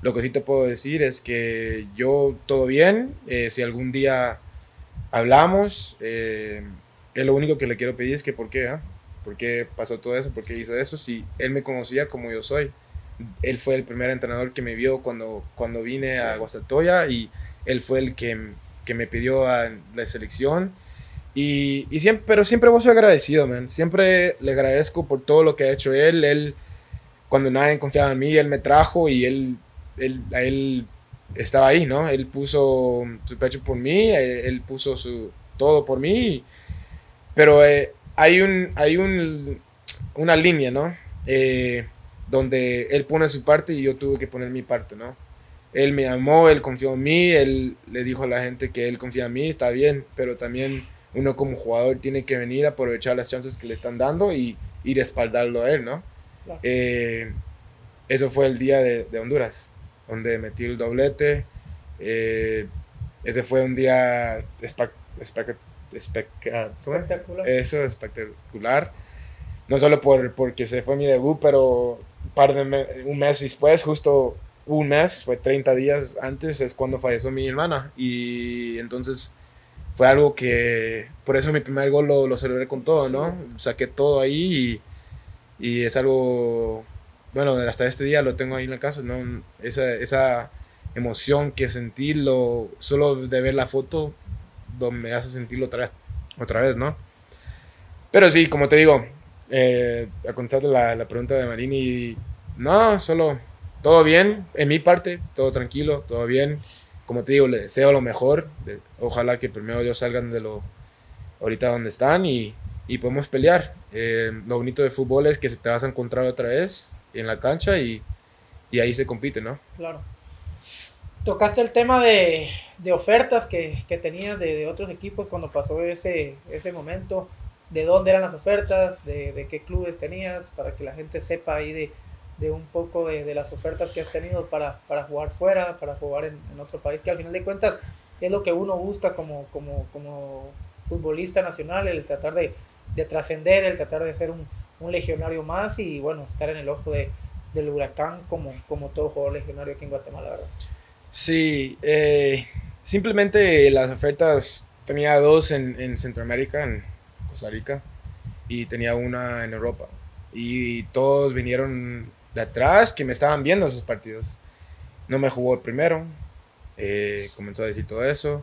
Lo que sí te puedo decir es que yo todo bien, eh, si algún día hablamos, eh, es lo único que le quiero pedir es que por qué, ¿ah? ¿Por qué pasó todo eso? ¿Por qué hizo eso? Si él me conocía como yo soy. Él fue el primer entrenador que me vio cuando, cuando vine a Sí. Guastatoya y él fue el que, que me pidió a la selección. Y, y siempre, pero siempre a ser agradecido, man. Siempre le agradezco por todo lo que ha hecho él. Él, cuando nadie confiaba en mí, él me trajo y él, él, a él estaba ahí, ¿no? Él puso su pecho por mí, él, él puso su todo por mí. Pero eh, hay, un, hay un, una línea, ¿no? Eh, donde él pone su parte y yo tuve que poner mi parte, ¿no? Él me amó, él confió en mí, él le dijo a la gente que él confía en mí, está bien, pero también uno como jugador tiene que venir a aprovechar las chances que le están dando y, y respaldarlo a él, ¿no? Claro. Eh, eso fue el día de, de Honduras, donde metí el doblete. Eh, ese fue un día Espectacular. Eso, espectacular. No solo por, porque se fue mi debut, pero par de me- un mes después, justo un mes, fue 30 días antes, es cuando falleció mi hermana. Y entonces fue algo que, por eso mi primer gol lo, lo celebré con todo, ¿no? Saqué todo ahí y, y es algo, bueno, hasta este día lo tengo ahí en la casa, ¿no? Esa, esa emoción que sentí, lo, solo de ver la foto, me hace sentirlo otra vez, otra vez, ¿no? Pero sí, como te digo, eh, a contarte la, la pregunta de Marini, no, solo todo bien, en mi parte, todo tranquilo, todo bien. Como te digo, le deseo lo mejor. de- ojalá que primero ellos salgan de lo ahorita donde están y, y podemos pelear. Eh, lo bonito de fútbol es que te vas a encontrar otra vez en la cancha y, y ahí se compite, ¿no? Claro. Tocaste el tema de, de ofertas que, que tenías de, de otros equipos cuando pasó ese, ese momento. ¿De dónde eran las ofertas? De, de qué clubes tenías? Para que la gente sepa ahí de, de un poco de, de las ofertas que has tenido para, para jugar fuera, para jugar en, otro país, que al final de cuentas es lo que uno busca como, como, como futbolista nacional, el tratar de, de trascender, el tratar de ser un, un legionario más y bueno, estar en el ojo de, del huracán como, como todo jugador legionario aquí en Guatemala, ¿verdad? Sí, eh, simplemente las ofertas, tenía dos en, en Centroamérica, en Costa Rica, y tenía una en Europa. Y todos vinieron de atrás que me estaban viendo esos partidos. No me jugó el primero, eh, comenzó a decir todo eso.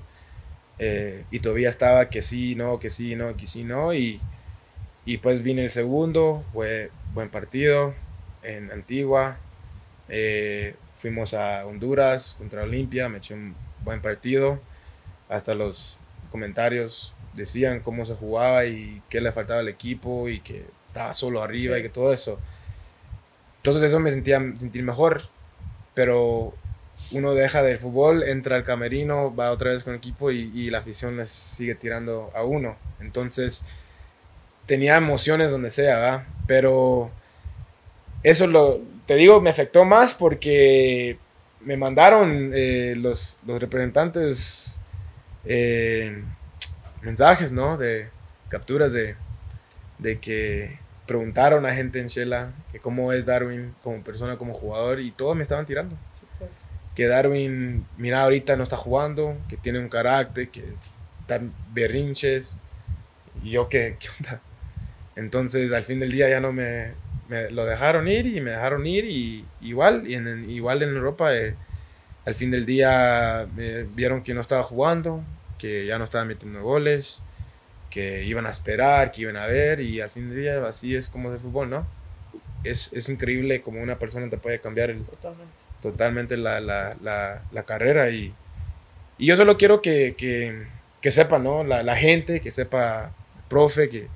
eh, y todavía estaba que sí, no, que sí, no, que sí, no. Y, y pues vine el segundo, fue buen partido en Antigua. eh, fuimos a Honduras contra Olimpia, me eché un buen partido. Hasta los comentarios decían cómo se jugaba y qué le faltaba al equipo y que estaba solo arriba Sí. y que todo eso. Entonces eso me sentía sentir mejor, pero uno deja del fútbol, entra al camerino, va otra vez con el equipo y, y la afición les sigue tirando a uno. Entonces tenía emociones donde sea, ¿verdad? Pero eso lo, te digo, me afectó más porque me mandaron eh, los, los representantes eh, mensajes, ¿no? De capturas de, de que preguntaron a gente en Shela que cómo es Darwin como persona, como jugador, y todos me estaban tirando. Sí, pues. Que Darwin, mira, ahorita no está jugando, que tiene un carácter, que está berrinches, y yo, ¿qué, qué onda? Entonces, al fin del día ya no me, me lo dejaron ir y me dejaron ir, y igual, y en, igual en Europa, eh, al fin del día me vieron que no estaba jugando, que ya no estaba metiendo goles, que iban a esperar, que iban a ver, y al fin del día así es como de fútbol, ¿no? Es, es increíble como una persona te puede cambiar el, Totalmente. totalmente la, la, la, la carrera y, y yo solo quiero que, que, que sepa, ¿no? La, la gente, que sepa, el profe, que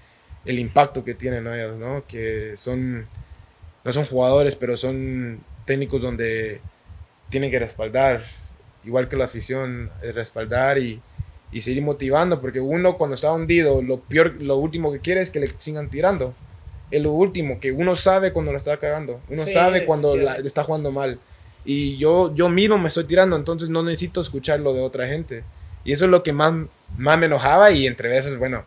el impacto que tienen ellos, ¿no? Que son, no son jugadores, pero son técnicos donde tienen que respaldar, igual que la afición, eh, respaldar y, y seguir motivando, porque uno cuando está hundido, lo peor, lo último que quiere es que le sigan tirando. Es lo último, que uno sabe cuando lo está cagando, uno Sí, sabe cuando la- está jugando mal. Y yo, yo mismo me estoy tirando, entonces no necesito escuchar lo de otra gente. Y eso es lo que más, más me enojaba y entre veces, bueno,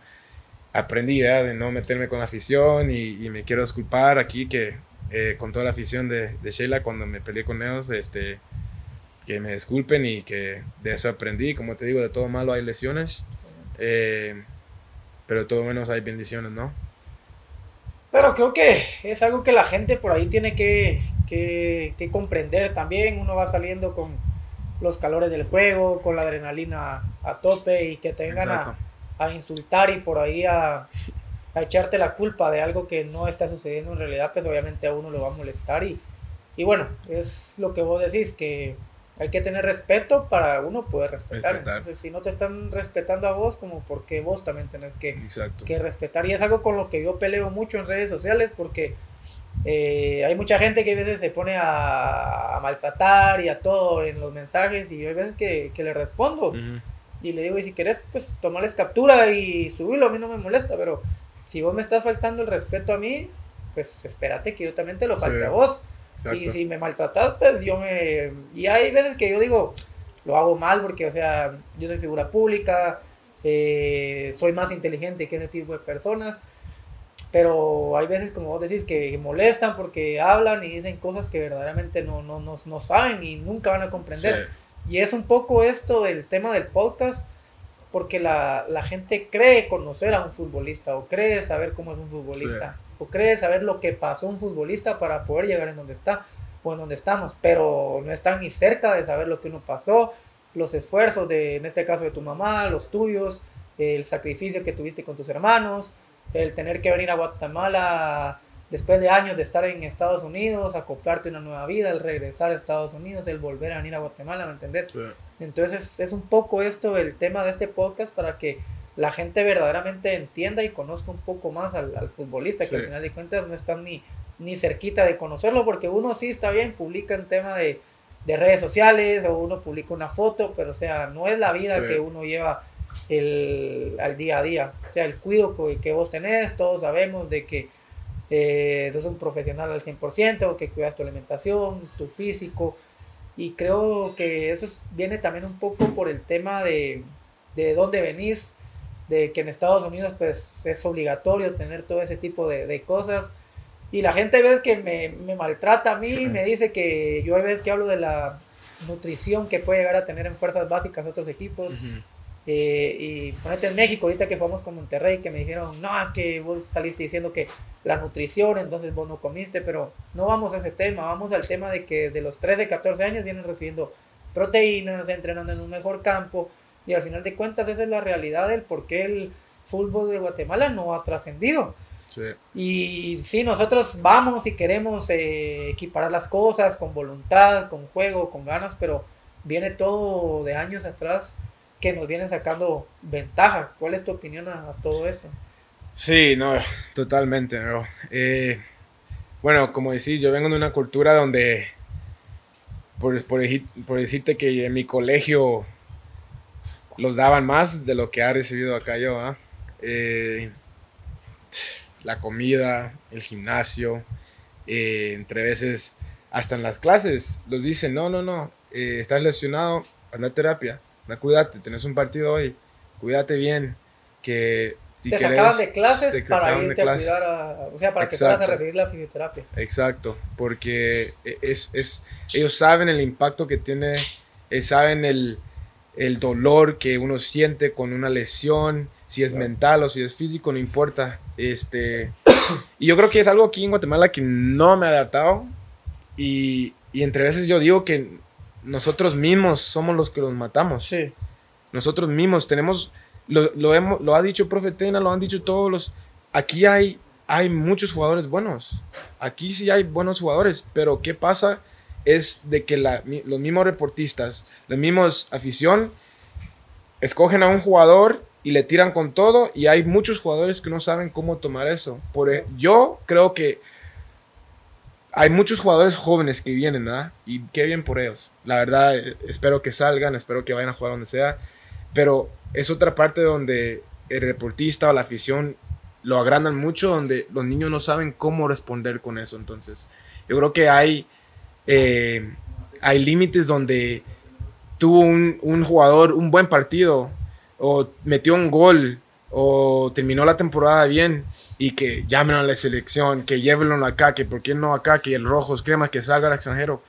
aprendí ¿verdad? de no meterme con la afición y, y me quiero disculpar aquí que eh, con toda la afición de, de Sheila cuando me peleé con ellos, este, que me disculpen y que de eso aprendí. Como te digo, de todo malo hay lesiones, eh, pero de todo menos hay bendiciones, ¿no? Pero creo que es algo que la gente por ahí tiene que, que, que comprender también. Uno va saliendo con los calores del juego, con la adrenalina a tope y que te vengan a. a insultar y por ahí a, a echarte la culpa de algo que no está sucediendo en realidad, pues obviamente a uno lo va a molestar y, y bueno, es lo que vos decís, que hay que tener respeto para uno poder respetar. Respetar. Entonces, si no te están respetando a vos, como porque vos también tenés que, que respetar. Y es algo con lo que yo peleo mucho en redes sociales porque eh, hay mucha gente que a veces se pone a, a maltratar y a todo en los mensajes y yo hay veces que, que le respondo. Y le digo, y si querés, pues tomarles captura y subirlo, a mí no me molesta, pero si vos me estás faltando el respeto a mí, pues espérate que yo también te lo Sí. falte a vos. Exacto. Y si me maltratas, pues yo me... Y hay veces que yo digo, lo hago mal porque, o sea, yo soy figura pública, eh, soy más inteligente que ese tipo de personas, pero hay veces, como vos decís, que molestan porque hablan y dicen cosas que verdaderamente no, no, no, no saben y nunca van a comprender. Sí. Y es un poco esto del tema del podcast, porque la, la gente cree conocer a un futbolista o cree saber cómo es un futbolista o cree saber lo que pasó un futbolista para poder llegar en donde está o en donde estamos, pero no están ni cerca de saber lo que uno pasó, los esfuerzos de, en este caso de tu mamá, los tuyos, el sacrificio que tuviste con tus hermanos, el tener que venir a Guatemala después de años de estar en Estados Unidos, acoplarte a una nueva vida, el regresar a Estados Unidos, el volver a venir a Guatemala, ¿me entendés? Sí. Entonces es, un poco esto el tema de este podcast para que la gente verdaderamente entienda y conozca un poco más al, al futbolista, que Sí. al final de cuentas no están ni, ni cerquita de conocerlo, porque uno sí está bien, publica en tema de, de redes sociales o uno publica una foto, pero o sea, no es la vida Sí. que uno lleva el, al día a día. O sea, el cuido que, que vos tenés, todos sabemos de que eh, sos un profesional al 100%, que cuidas tu alimentación, tu físico, y creo que eso es- viene también un poco por el tema de, de dónde venís, de que en Estados Unidos pues es obligatorio tener todo ese tipo de, de cosas. Y la gente ves que me, me maltrata a mí, me dice que yo hay veces que hablo de la nutrición que puede llegar a tener en fuerzas básicas otros equipos. Eh, y ponete en México, ahorita que fuimos con Monterrey, que me dijeron, no, es que vos saliste diciendo que la nutrición, entonces vos no comiste, pero no vamos a ese tema, vamos al tema de que de los 13, 14 años vienen recibiendo proteínas, entrenando en un mejor campo, y al final de cuentas esa es la realidad del por qué el fútbol de Guatemala no ha trascendido. Y sí, nosotros vamos y queremos eh, equiparar las cosas con voluntad, con juego, con ganas, pero viene todo de años atrás que nos vienen sacando ventaja. ¿Cuál es tu opinión a, todo esto? Sí, no, totalmente. Eh, bueno, como decís, yo vengo de una cultura donde, por, por, decirte que en mi colegio los daban más de lo que ha recibido acá yo. ¿ah? Eh, la comida, el gimnasio, eh, entre veces hasta en las clases los dicen, no, no, no, estás lesionado, anda a terapia cuídate, tenés un partido hoy, cuídate bien, que si te sacaban de clases para irte a cuidar a, o sea, para que puedas recibir la fisioterapia. Exacto, porque e, es, es, ellos saben el impacto que tiene, eh, saben el, el dolor que uno siente con una lesión, si es mental o si es físico, no importa. Este, y yo creo que es algo aquí en Guatemala que no me ha adaptado. Y, y entre veces yo digo que nosotros mismos somos los que los matamos. Sí. Nosotros mismos tenemos, lo, lo, hemos, lo ha dicho Profetena, lo han dicho todos los... Aquí hay, hay muchos jugadores buenos. Aquí sí hay buenos jugadores, pero ¿qué pasa? Es de que la, los mismos reportistas, los mismos afición, escogen a un jugador y le tiran con todo y hay muchos jugadores que no saben cómo tomar eso. Por, e, yo creo que hay muchos jugadores jóvenes que vienen, ¿verdad? Y qué bien por ellos. La verdad, espero que salgan, espero que vayan a jugar donde sea. Pero es otra parte donde el reportista o la afición lo agrandan mucho, donde los niños no saben cómo responder con eso. Entonces, yo creo que hay, eh, hay límites donde tuvo un, un jugador un buen partido o metió un gol o terminó la temporada bien y que llamen a la selección, que llévenlo acá, que por qué no acá, que el rojo es crema, que salga al extranjero.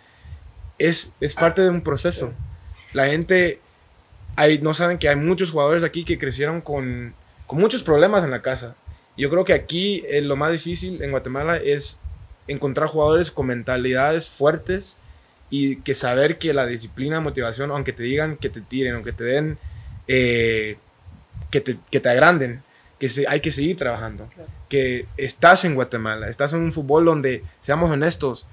Es, es parte de un proceso. La gente hay, no saben que hay muchos jugadores aquí que crecieron con, con muchos problemas en la casa. Yo creo que aquí eh, lo más difícil en Guatemala es encontrar jugadores con mentalidades fuertes y que saber que la disciplina, motivación, aunque te digan que te tiren, aunque te den, eh, que, te, que te agranden, que se, hay que seguir trabajando. Que estás en Guatemala, estás en un fútbol donde, seamos honestos,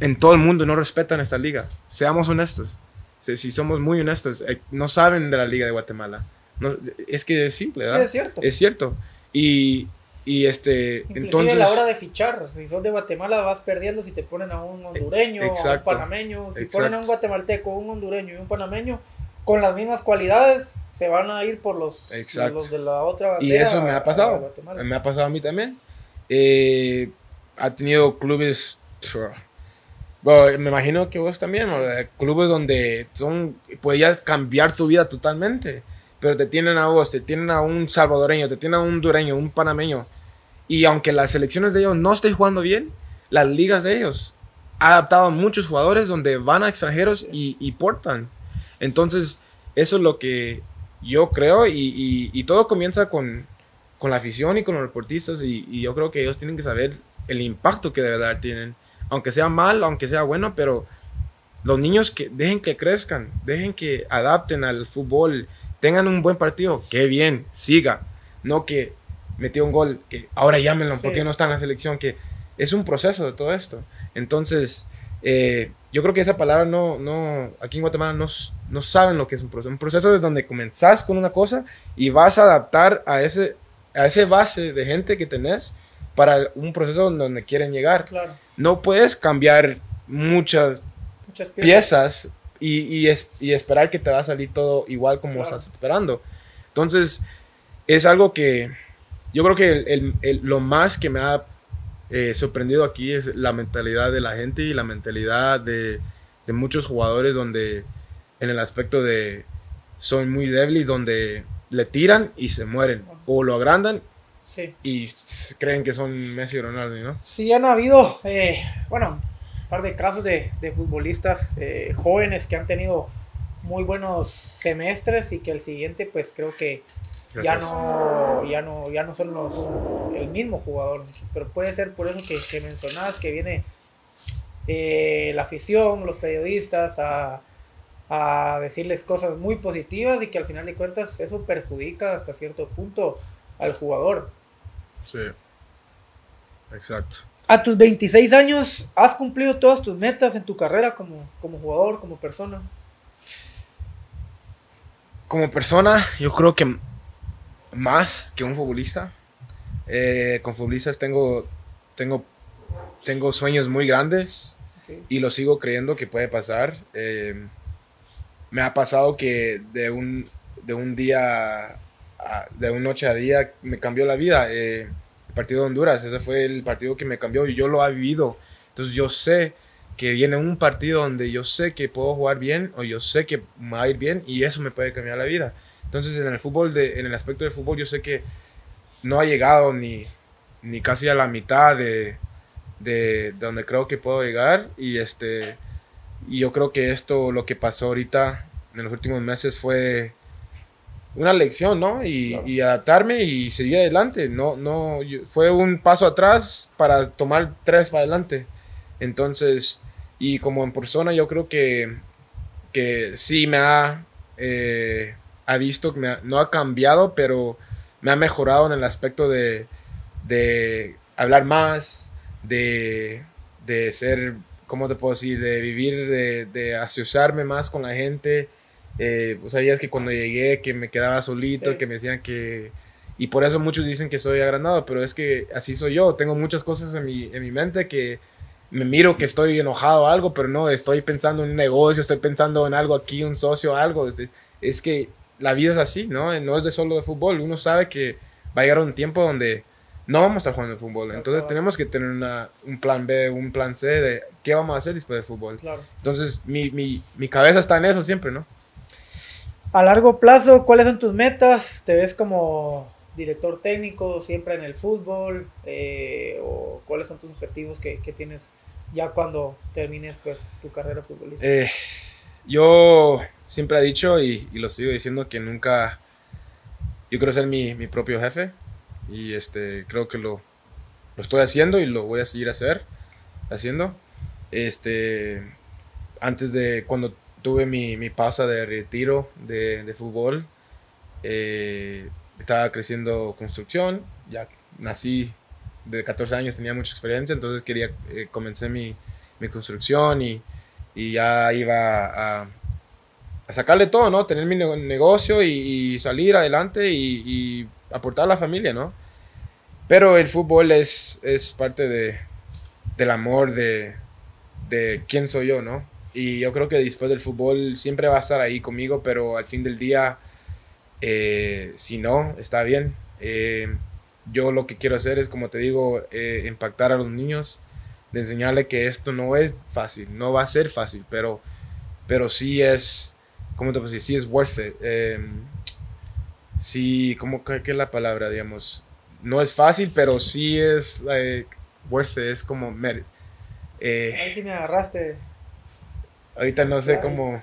en todo el mundo no respetan esta liga. Seamos honestos. Si, somos muy honestos, eh, no saben de la liga de Guatemala. No, es que es simple, ¿verdad? es cierto. Es cierto. Y, y este, Inclusive entonces... a la hora de fichar, si sos de Guatemala vas perdiendo si te ponen a un hondureño, a un panameño. Si ponen a un guatemalteco, un hondureño y un panameño, con las mismas cualidades se van a ir por los, los de la otra Y eso me ha pasado. Me ha pasado a mí también. Eh, ha tenido clubes. Bueno, me imagino que vos también, clubes donde son podías cambiar tu vida totalmente, pero te tienen a vos, te tienen a un salvadoreño, te tienen a un dureño, un panameño, y aunque las selecciones de ellos no estén jugando bien, las ligas de ellos ha adaptado a muchos jugadores donde van a extranjeros y, y portan. Entonces, eso es lo que yo creo y, todo comienza con, la afición y con los deportistas y, yo creo que ellos tienen que saber el impacto que de verdad tienen, aunque sea mal, aunque sea bueno, pero los niños que dejen que crezcan, dejen que adapten al fútbol, tengan un buen partido, qué bien, siga, no que metió un gol, que ahora llámenlo porque no está en la selección, que es un proceso de todo esto. Entonces, eh, yo creo que esa palabra no, no, aquí en Guatemala no, no saben lo que es un proceso. Un proceso es donde comenzás con una cosa y vas a adaptar a ese, a ese base de gente que tenés para un proceso donde quieren llegar. No puedes cambiar muchas, piezas, y, y, esperar que te va a salir todo igual como estás esperando. Entonces, es algo que yo creo que lo más que me ha eh, sorprendido aquí es la mentalidad de la gente y la mentalidad de, de muchos jugadores donde en el aspecto de son muy débiles, donde le tiran y se mueren, o lo agrandan Sí. y creen que son Messi y Ronaldo, ¿no? Sí, han habido, eh, bueno, un par de casos de, de futbolistas eh, jóvenes que han tenido muy buenos semestres y que el siguiente, pues creo que ya no, ya no, ya no son los, el mismo jugador. Pero puede ser por eso que, que mencionabas que viene eh, la afición, los periodistas a, a decirles cosas muy positivas y que al final de cuentas eso perjudica hasta cierto punto al jugador. Sí. Exacto. A tus 26 años, ¿has cumplido todas tus metas en tu carrera como, como jugador, como persona? Como persona, yo creo que más que un futbolista. Eh, con futbolistas tengo, tengo, tengo sueños muy grandes Ok. y lo sigo creyendo que puede pasar. Eh, me ha pasado que de un, de un día, a- de una noche a día, me cambió la vida. Eh, el partido de Honduras, ese fue el partido que me cambió y yo lo he vivido. Entonces yo sé que viene un partido donde yo sé que puedo jugar bien o yo sé que me va a ir bien y eso me puede cambiar la vida. Entonces en el fútbol, de, en el aspecto del fútbol, yo sé que no ha llegado ni, ni casi a la mitad de, de, de donde creo que puedo llegar. Y este y yo creo que esto lo que pasó ahorita en los últimos meses fue una lección no y, Claro. y adaptarme y seguir adelante. No no fue un paso atrás para tomar tres para adelante. Entonces y como en persona yo creo que que sí me ha eh, ha visto que ha- no ha cambiado pero me ha mejorado en el aspecto de de hablar más, de, de ser, ¿cómo te puedo decir? De vivir, de, de asociarme más con la gente. Eh, pues sabías que cuando llegué que me quedaba solito, Sí. que me decían que... Y por eso muchos dicen que soy agrandado, pero es que así soy yo. Tengo muchas cosas en mi, en mi mente que me miro que estoy enojado o algo, pero no, estoy pensando en un negocio, estoy pensando en algo aquí, un socio, algo. Es, es que la vida es así, ¿no? No es de solo de fútbol. Uno sabe que va a llegar un tiempo donde no vamos a estar jugando fútbol. Entonces Claro. tenemos que tener una, un plan B, un plan C de qué vamos a hacer después del fútbol. Claro. Entonces mi, mi, mi cabeza está en eso siempre, ¿no? A largo plazo, ¿cuáles son tus metas? ¿Te ves como director técnico siempre en el fútbol? Eh, ¿O cuáles son tus objetivos que, que tienes ya cuando termines pues, tu carrera futbolística? Eh, yo siempre he dicho y, y lo sigo diciendo que nunca... Yo quiero ser mi, mi propio jefe y este, creo que lo, lo estoy haciendo y lo voy a seguir hacer, haciendo. Este, antes de cuando tuve mi, mi pausa de retiro de, de fútbol, eh, estaba creciendo construcción, ya nací de 14 años, tenía mucha experiencia, entonces quería, eh, comencé mi, mi construcción y, y ya iba a, a sacarle todo, ¿no? Tener mi nego- negocio y, y salir adelante y, y aportar a la familia, ¿no? Pero el fútbol es, es parte de, del amor de, de quién soy yo, ¿no? Y yo creo que después del fútbol siempre va a estar ahí conmigo, pero al fin del día, eh, si no, está bien. Eh, yo lo que quiero hacer es, como te digo, eh, impactar a los niños, de enseñarle que esto no es fácil, no va a ser fácil, pero, pero sí es, ¿cómo te puedo decir? Sí es worth it. Eh, sí, ¿cómo que es la palabra, digamos? No es fácil, pero sí es worth it, es como... mer- eh, Ahí sí me agarraste. Ahorita no sé cómo.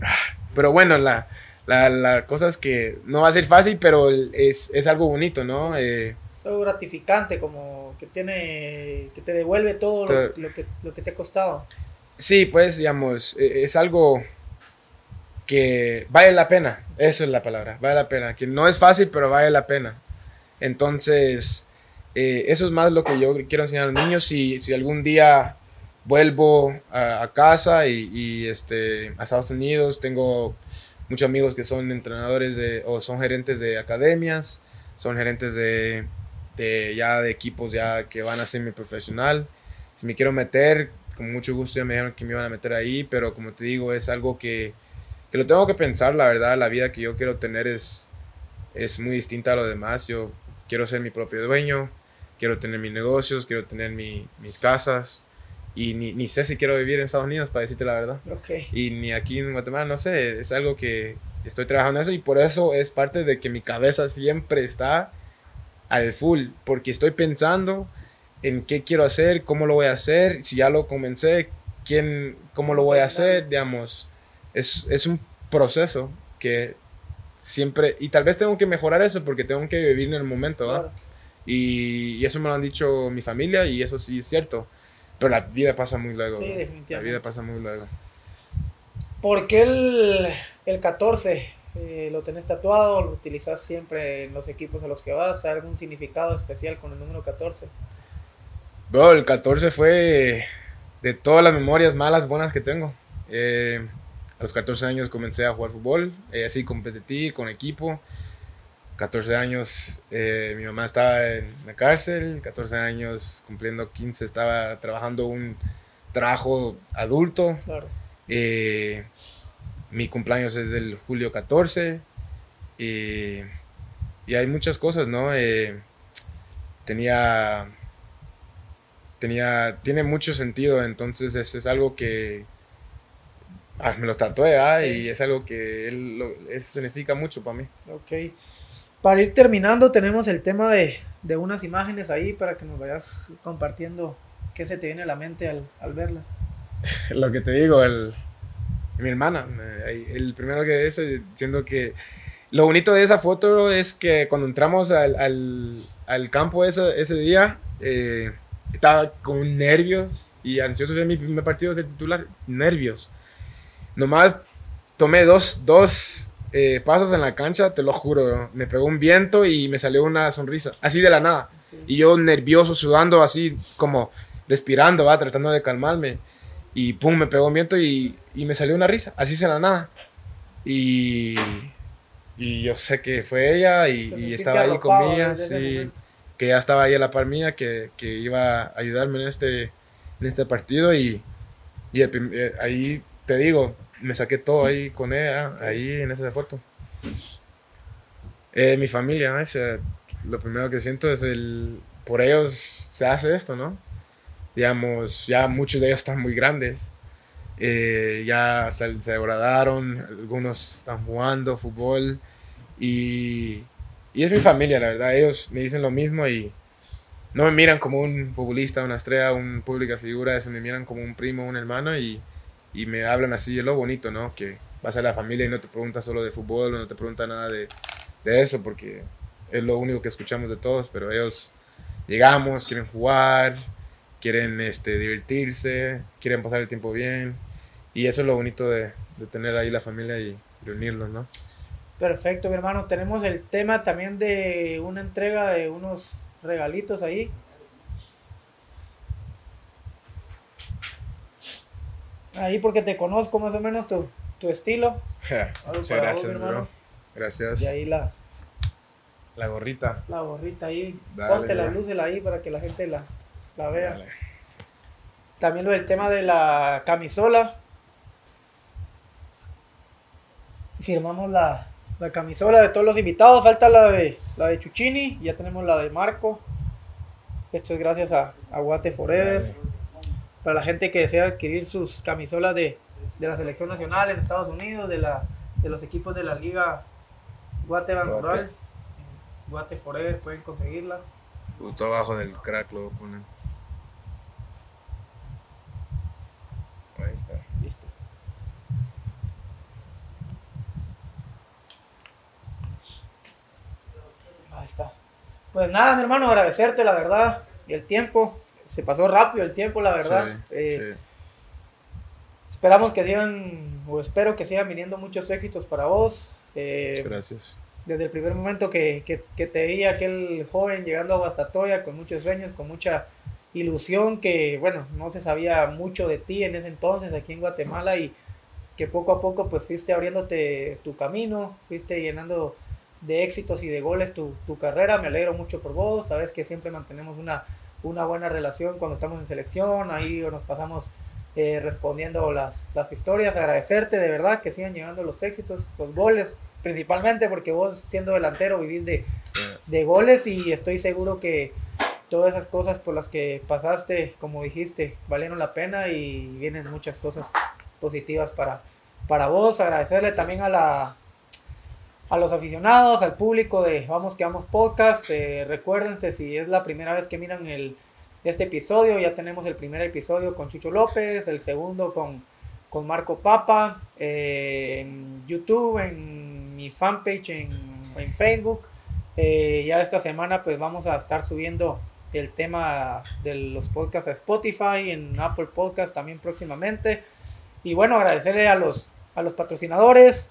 Pero bueno, la, la, la cosa es que no va a ser fácil, pero es, es algo bonito, ¿no? Eh, Es algo gratificante, como que tiene que te devuelve todo lo, que, lo que te ha costado. sí, pues, digamos, eh, es algo que vale la pena. Eso es la palabra, vale la pena. Que no es fácil, pero vale la pena. Entonces, eh, eso es más lo que yo quiero enseñar a los niños. Si, si algún día vuelvo a, casa y, este, a Estados Unidos, tengo muchos amigos que son entrenadores de, o son gerentes de academias, son gerentes de, de ya de equipos ya que van a ser profesional. Si me quiero meter, con mucho gusto ya me dijeron que me iban a meter ahí, pero como te digo, es algo que, que lo tengo que pensar, la verdad, la vida que yo quiero tener es, es muy distinta a lo demás. Yo quiero ser mi propio dueño, quiero tener mis negocios, quiero tener mi- mis casas y ni, ni sé si quiero vivir en Estados Unidos, para decirte la verdad. Ok. Y ni aquí en Guatemala, no sé, es algo que estoy trabajando en eso y por eso es parte de que mi cabeza siempre está al full, porque estoy pensando en qué quiero hacer, cómo lo voy a hacer, si ya lo comencé, quién, cómo lo voy a hacer, digamos. Es, es un proceso que siempre, y tal vez tengo que mejorar eso porque tengo que vivir en el momento, ¿verdad? Y, y, eso me lo han dicho mi familia y eso sí es cierto. Pero la vida pasa muy luego. Sí, definitivamente. La vida pasa muy luego. ¿Por qué el, el 14 eh, lo tenés tatuado? ¿Lo utilizas siempre en los equipos a los que vas? ¿Hay algún significado especial con el número 14? Bro, el 14 fue de todas las memorias malas, buenas que tengo. Eh, a los 14 años comencé a jugar fútbol, eh, así competir con equipo. 14 años eh, mi mamá estaba en la cárcel, 14 años cumpliendo 15 estaba trabajando un trabajo adulto. Claro. Eh, mi cumpleaños es del julio 14 y, hay muchas cosas, ¿no? Tenía, tenía, tiene mucho sentido, entonces es, es algo que ah, me lo tatué ¿ah? Sí. y es algo que él, lo, él significa mucho para mí. Ok. Para ir terminando, tenemos el tema de, de unas imágenes ahí para que nos vayas compartiendo qué se te viene a la mente al, al verlas. lo que te digo, el, mi hermana, el primero que es, eh, diciendo que lo bonito de esa foto es que cuando entramos al, al, al campo ese, ese día, eh, estaba con nervios y ansioso de mi primer partido de titular, nervios. Nomás tomé dos, dos eh, pasos en la cancha, te lo juro, me pegó un viento y me salió una sonrisa, así de la nada. Y yo nervioso, sudando, así como respirando, va, tratando de calmarme. Y pum, me pegó un viento y, y me salió una risa, así de la nada. Y, y yo sé que fue ella y, y estaba ahí desde ese sí, que ya estaba ahí a la par mía, que, que iba a ayudarme en este, en este partido. Y, y el eh, ahí te digo, me saqué todo ahí con ella, ahí en esa foto. Eh, mi familia, ¿no? O sea, lo primero que siento es el... Por ellos se hace esto, ¿no? Digamos, ya muchos de ellos están muy grandes. eh, ya se, se degradaron, algunos están jugando fútbol. Y, y es mi familia, la verdad. Ellos me dicen lo mismo y no me miran como un futbolista, una estrella, un pública figura. Se me miran como un primo, un hermano y, y me hablan así de lo bonito, ¿no? Que vas a la familia y no te preguntas solo de fútbol, no te preguntan nada de, de eso, porque es lo único que escuchamos de todos, pero ellos llegamos, quieren jugar, quieren este, divertirse, quieren pasar el tiempo bien, y eso es lo bonito de, de tener ahí la familia y reunirlos, ¿no? Perfecto, mi hermano. Tenemos el tema también de una entrega de unos regalitos ahí. Ahí porque te conozco más o menos tu, tu estilo. Muchas vos, gracias, hermano. bro. Gracias. Y ahí la, La gorrita. la gorrita ahí. Dale, Ponte la luz ahí para que la gente la, la vea. Dale. También lo del tema de la camisola. Firmamos la, la camisola de todos los invitados. Falta la de, la de Chuchini. Ya tenemos la de Marco. Esto es gracias a, a Guate Forever. Dale. Para la gente que desea adquirir sus camisolas de, de la selección nacional en Estados Unidos, de, la, de los equipos de la liga Guate Bancoral. Guate. Guate Forever pueden conseguirlas. Justo abajo del crack lo ponen. Ahí está. Listo. Ahí está. Pues nada, mi hermano, agradecerte la verdad y el tiempo. Se pasó rápido el tiempo, la verdad. Sí, Eh, sí. Esperamos que sigan, o espero que sigan viniendo muchos éxitos para vos. Eh, Gracias. desde el primer momento que, que, que te vi aquel joven llegando a Guastatoya con muchos sueños, con mucha ilusión, que bueno, no se sabía mucho de ti en ese entonces aquí en Guatemala y que poco a poco pues fuiste abriéndote tu camino, fuiste llenando de éxitos y de goles tu, tu carrera, me alegro mucho por vos, sabes que siempre mantenemos una, una buena relación cuando estamos en selección, ahí nos pasamos eh, respondiendo las, las historias, agradecerte de verdad que sigan llegando los éxitos, los goles, principalmente porque vos siendo delantero vivís de, de goles y estoy seguro que todas esas cosas por las que pasaste, como dijiste, valieron la pena y vienen muchas cosas positivas para, para vos. Agradecerle también a la a los aficionados, al público de Vamos que Vamos Podcast. Eh, recuérdense, si es la primera vez que miran el, este episodio, ya tenemos el primer episodio con Chucho López, el segundo con, con Marco Papa, eh, en YouTube, en mi fanpage, en, en Facebook. Eh, ya esta semana pues vamos a estar subiendo el tema de los podcasts a Spotify, en Apple Podcast también próximamente. Y bueno, agradecerle a los, a los patrocinadores,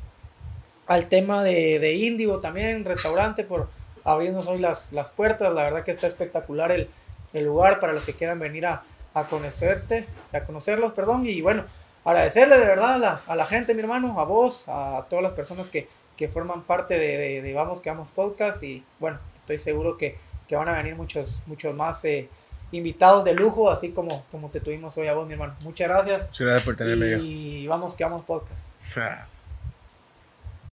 al tema de, de Indigo también, restaurante, por abrirnos hoy las, las puertas. La verdad que está espectacular el, el lugar para los que quieran venir a, a, conocerte, a conocerlos, perdón. Y bueno, agradecerle de verdad a la, a la gente, mi hermano, a vos, a todas las personas que, que forman parte de, de, de, Vamos que Vamos Podcast. Y bueno, estoy seguro que, que van a venir muchos, muchos más. Eh, invitados de lujo, así como, como te tuvimos hoy a vos, mi hermano. Muchas gracias. Muchas gracias por tenerme y, Y vamos que vamos podcast.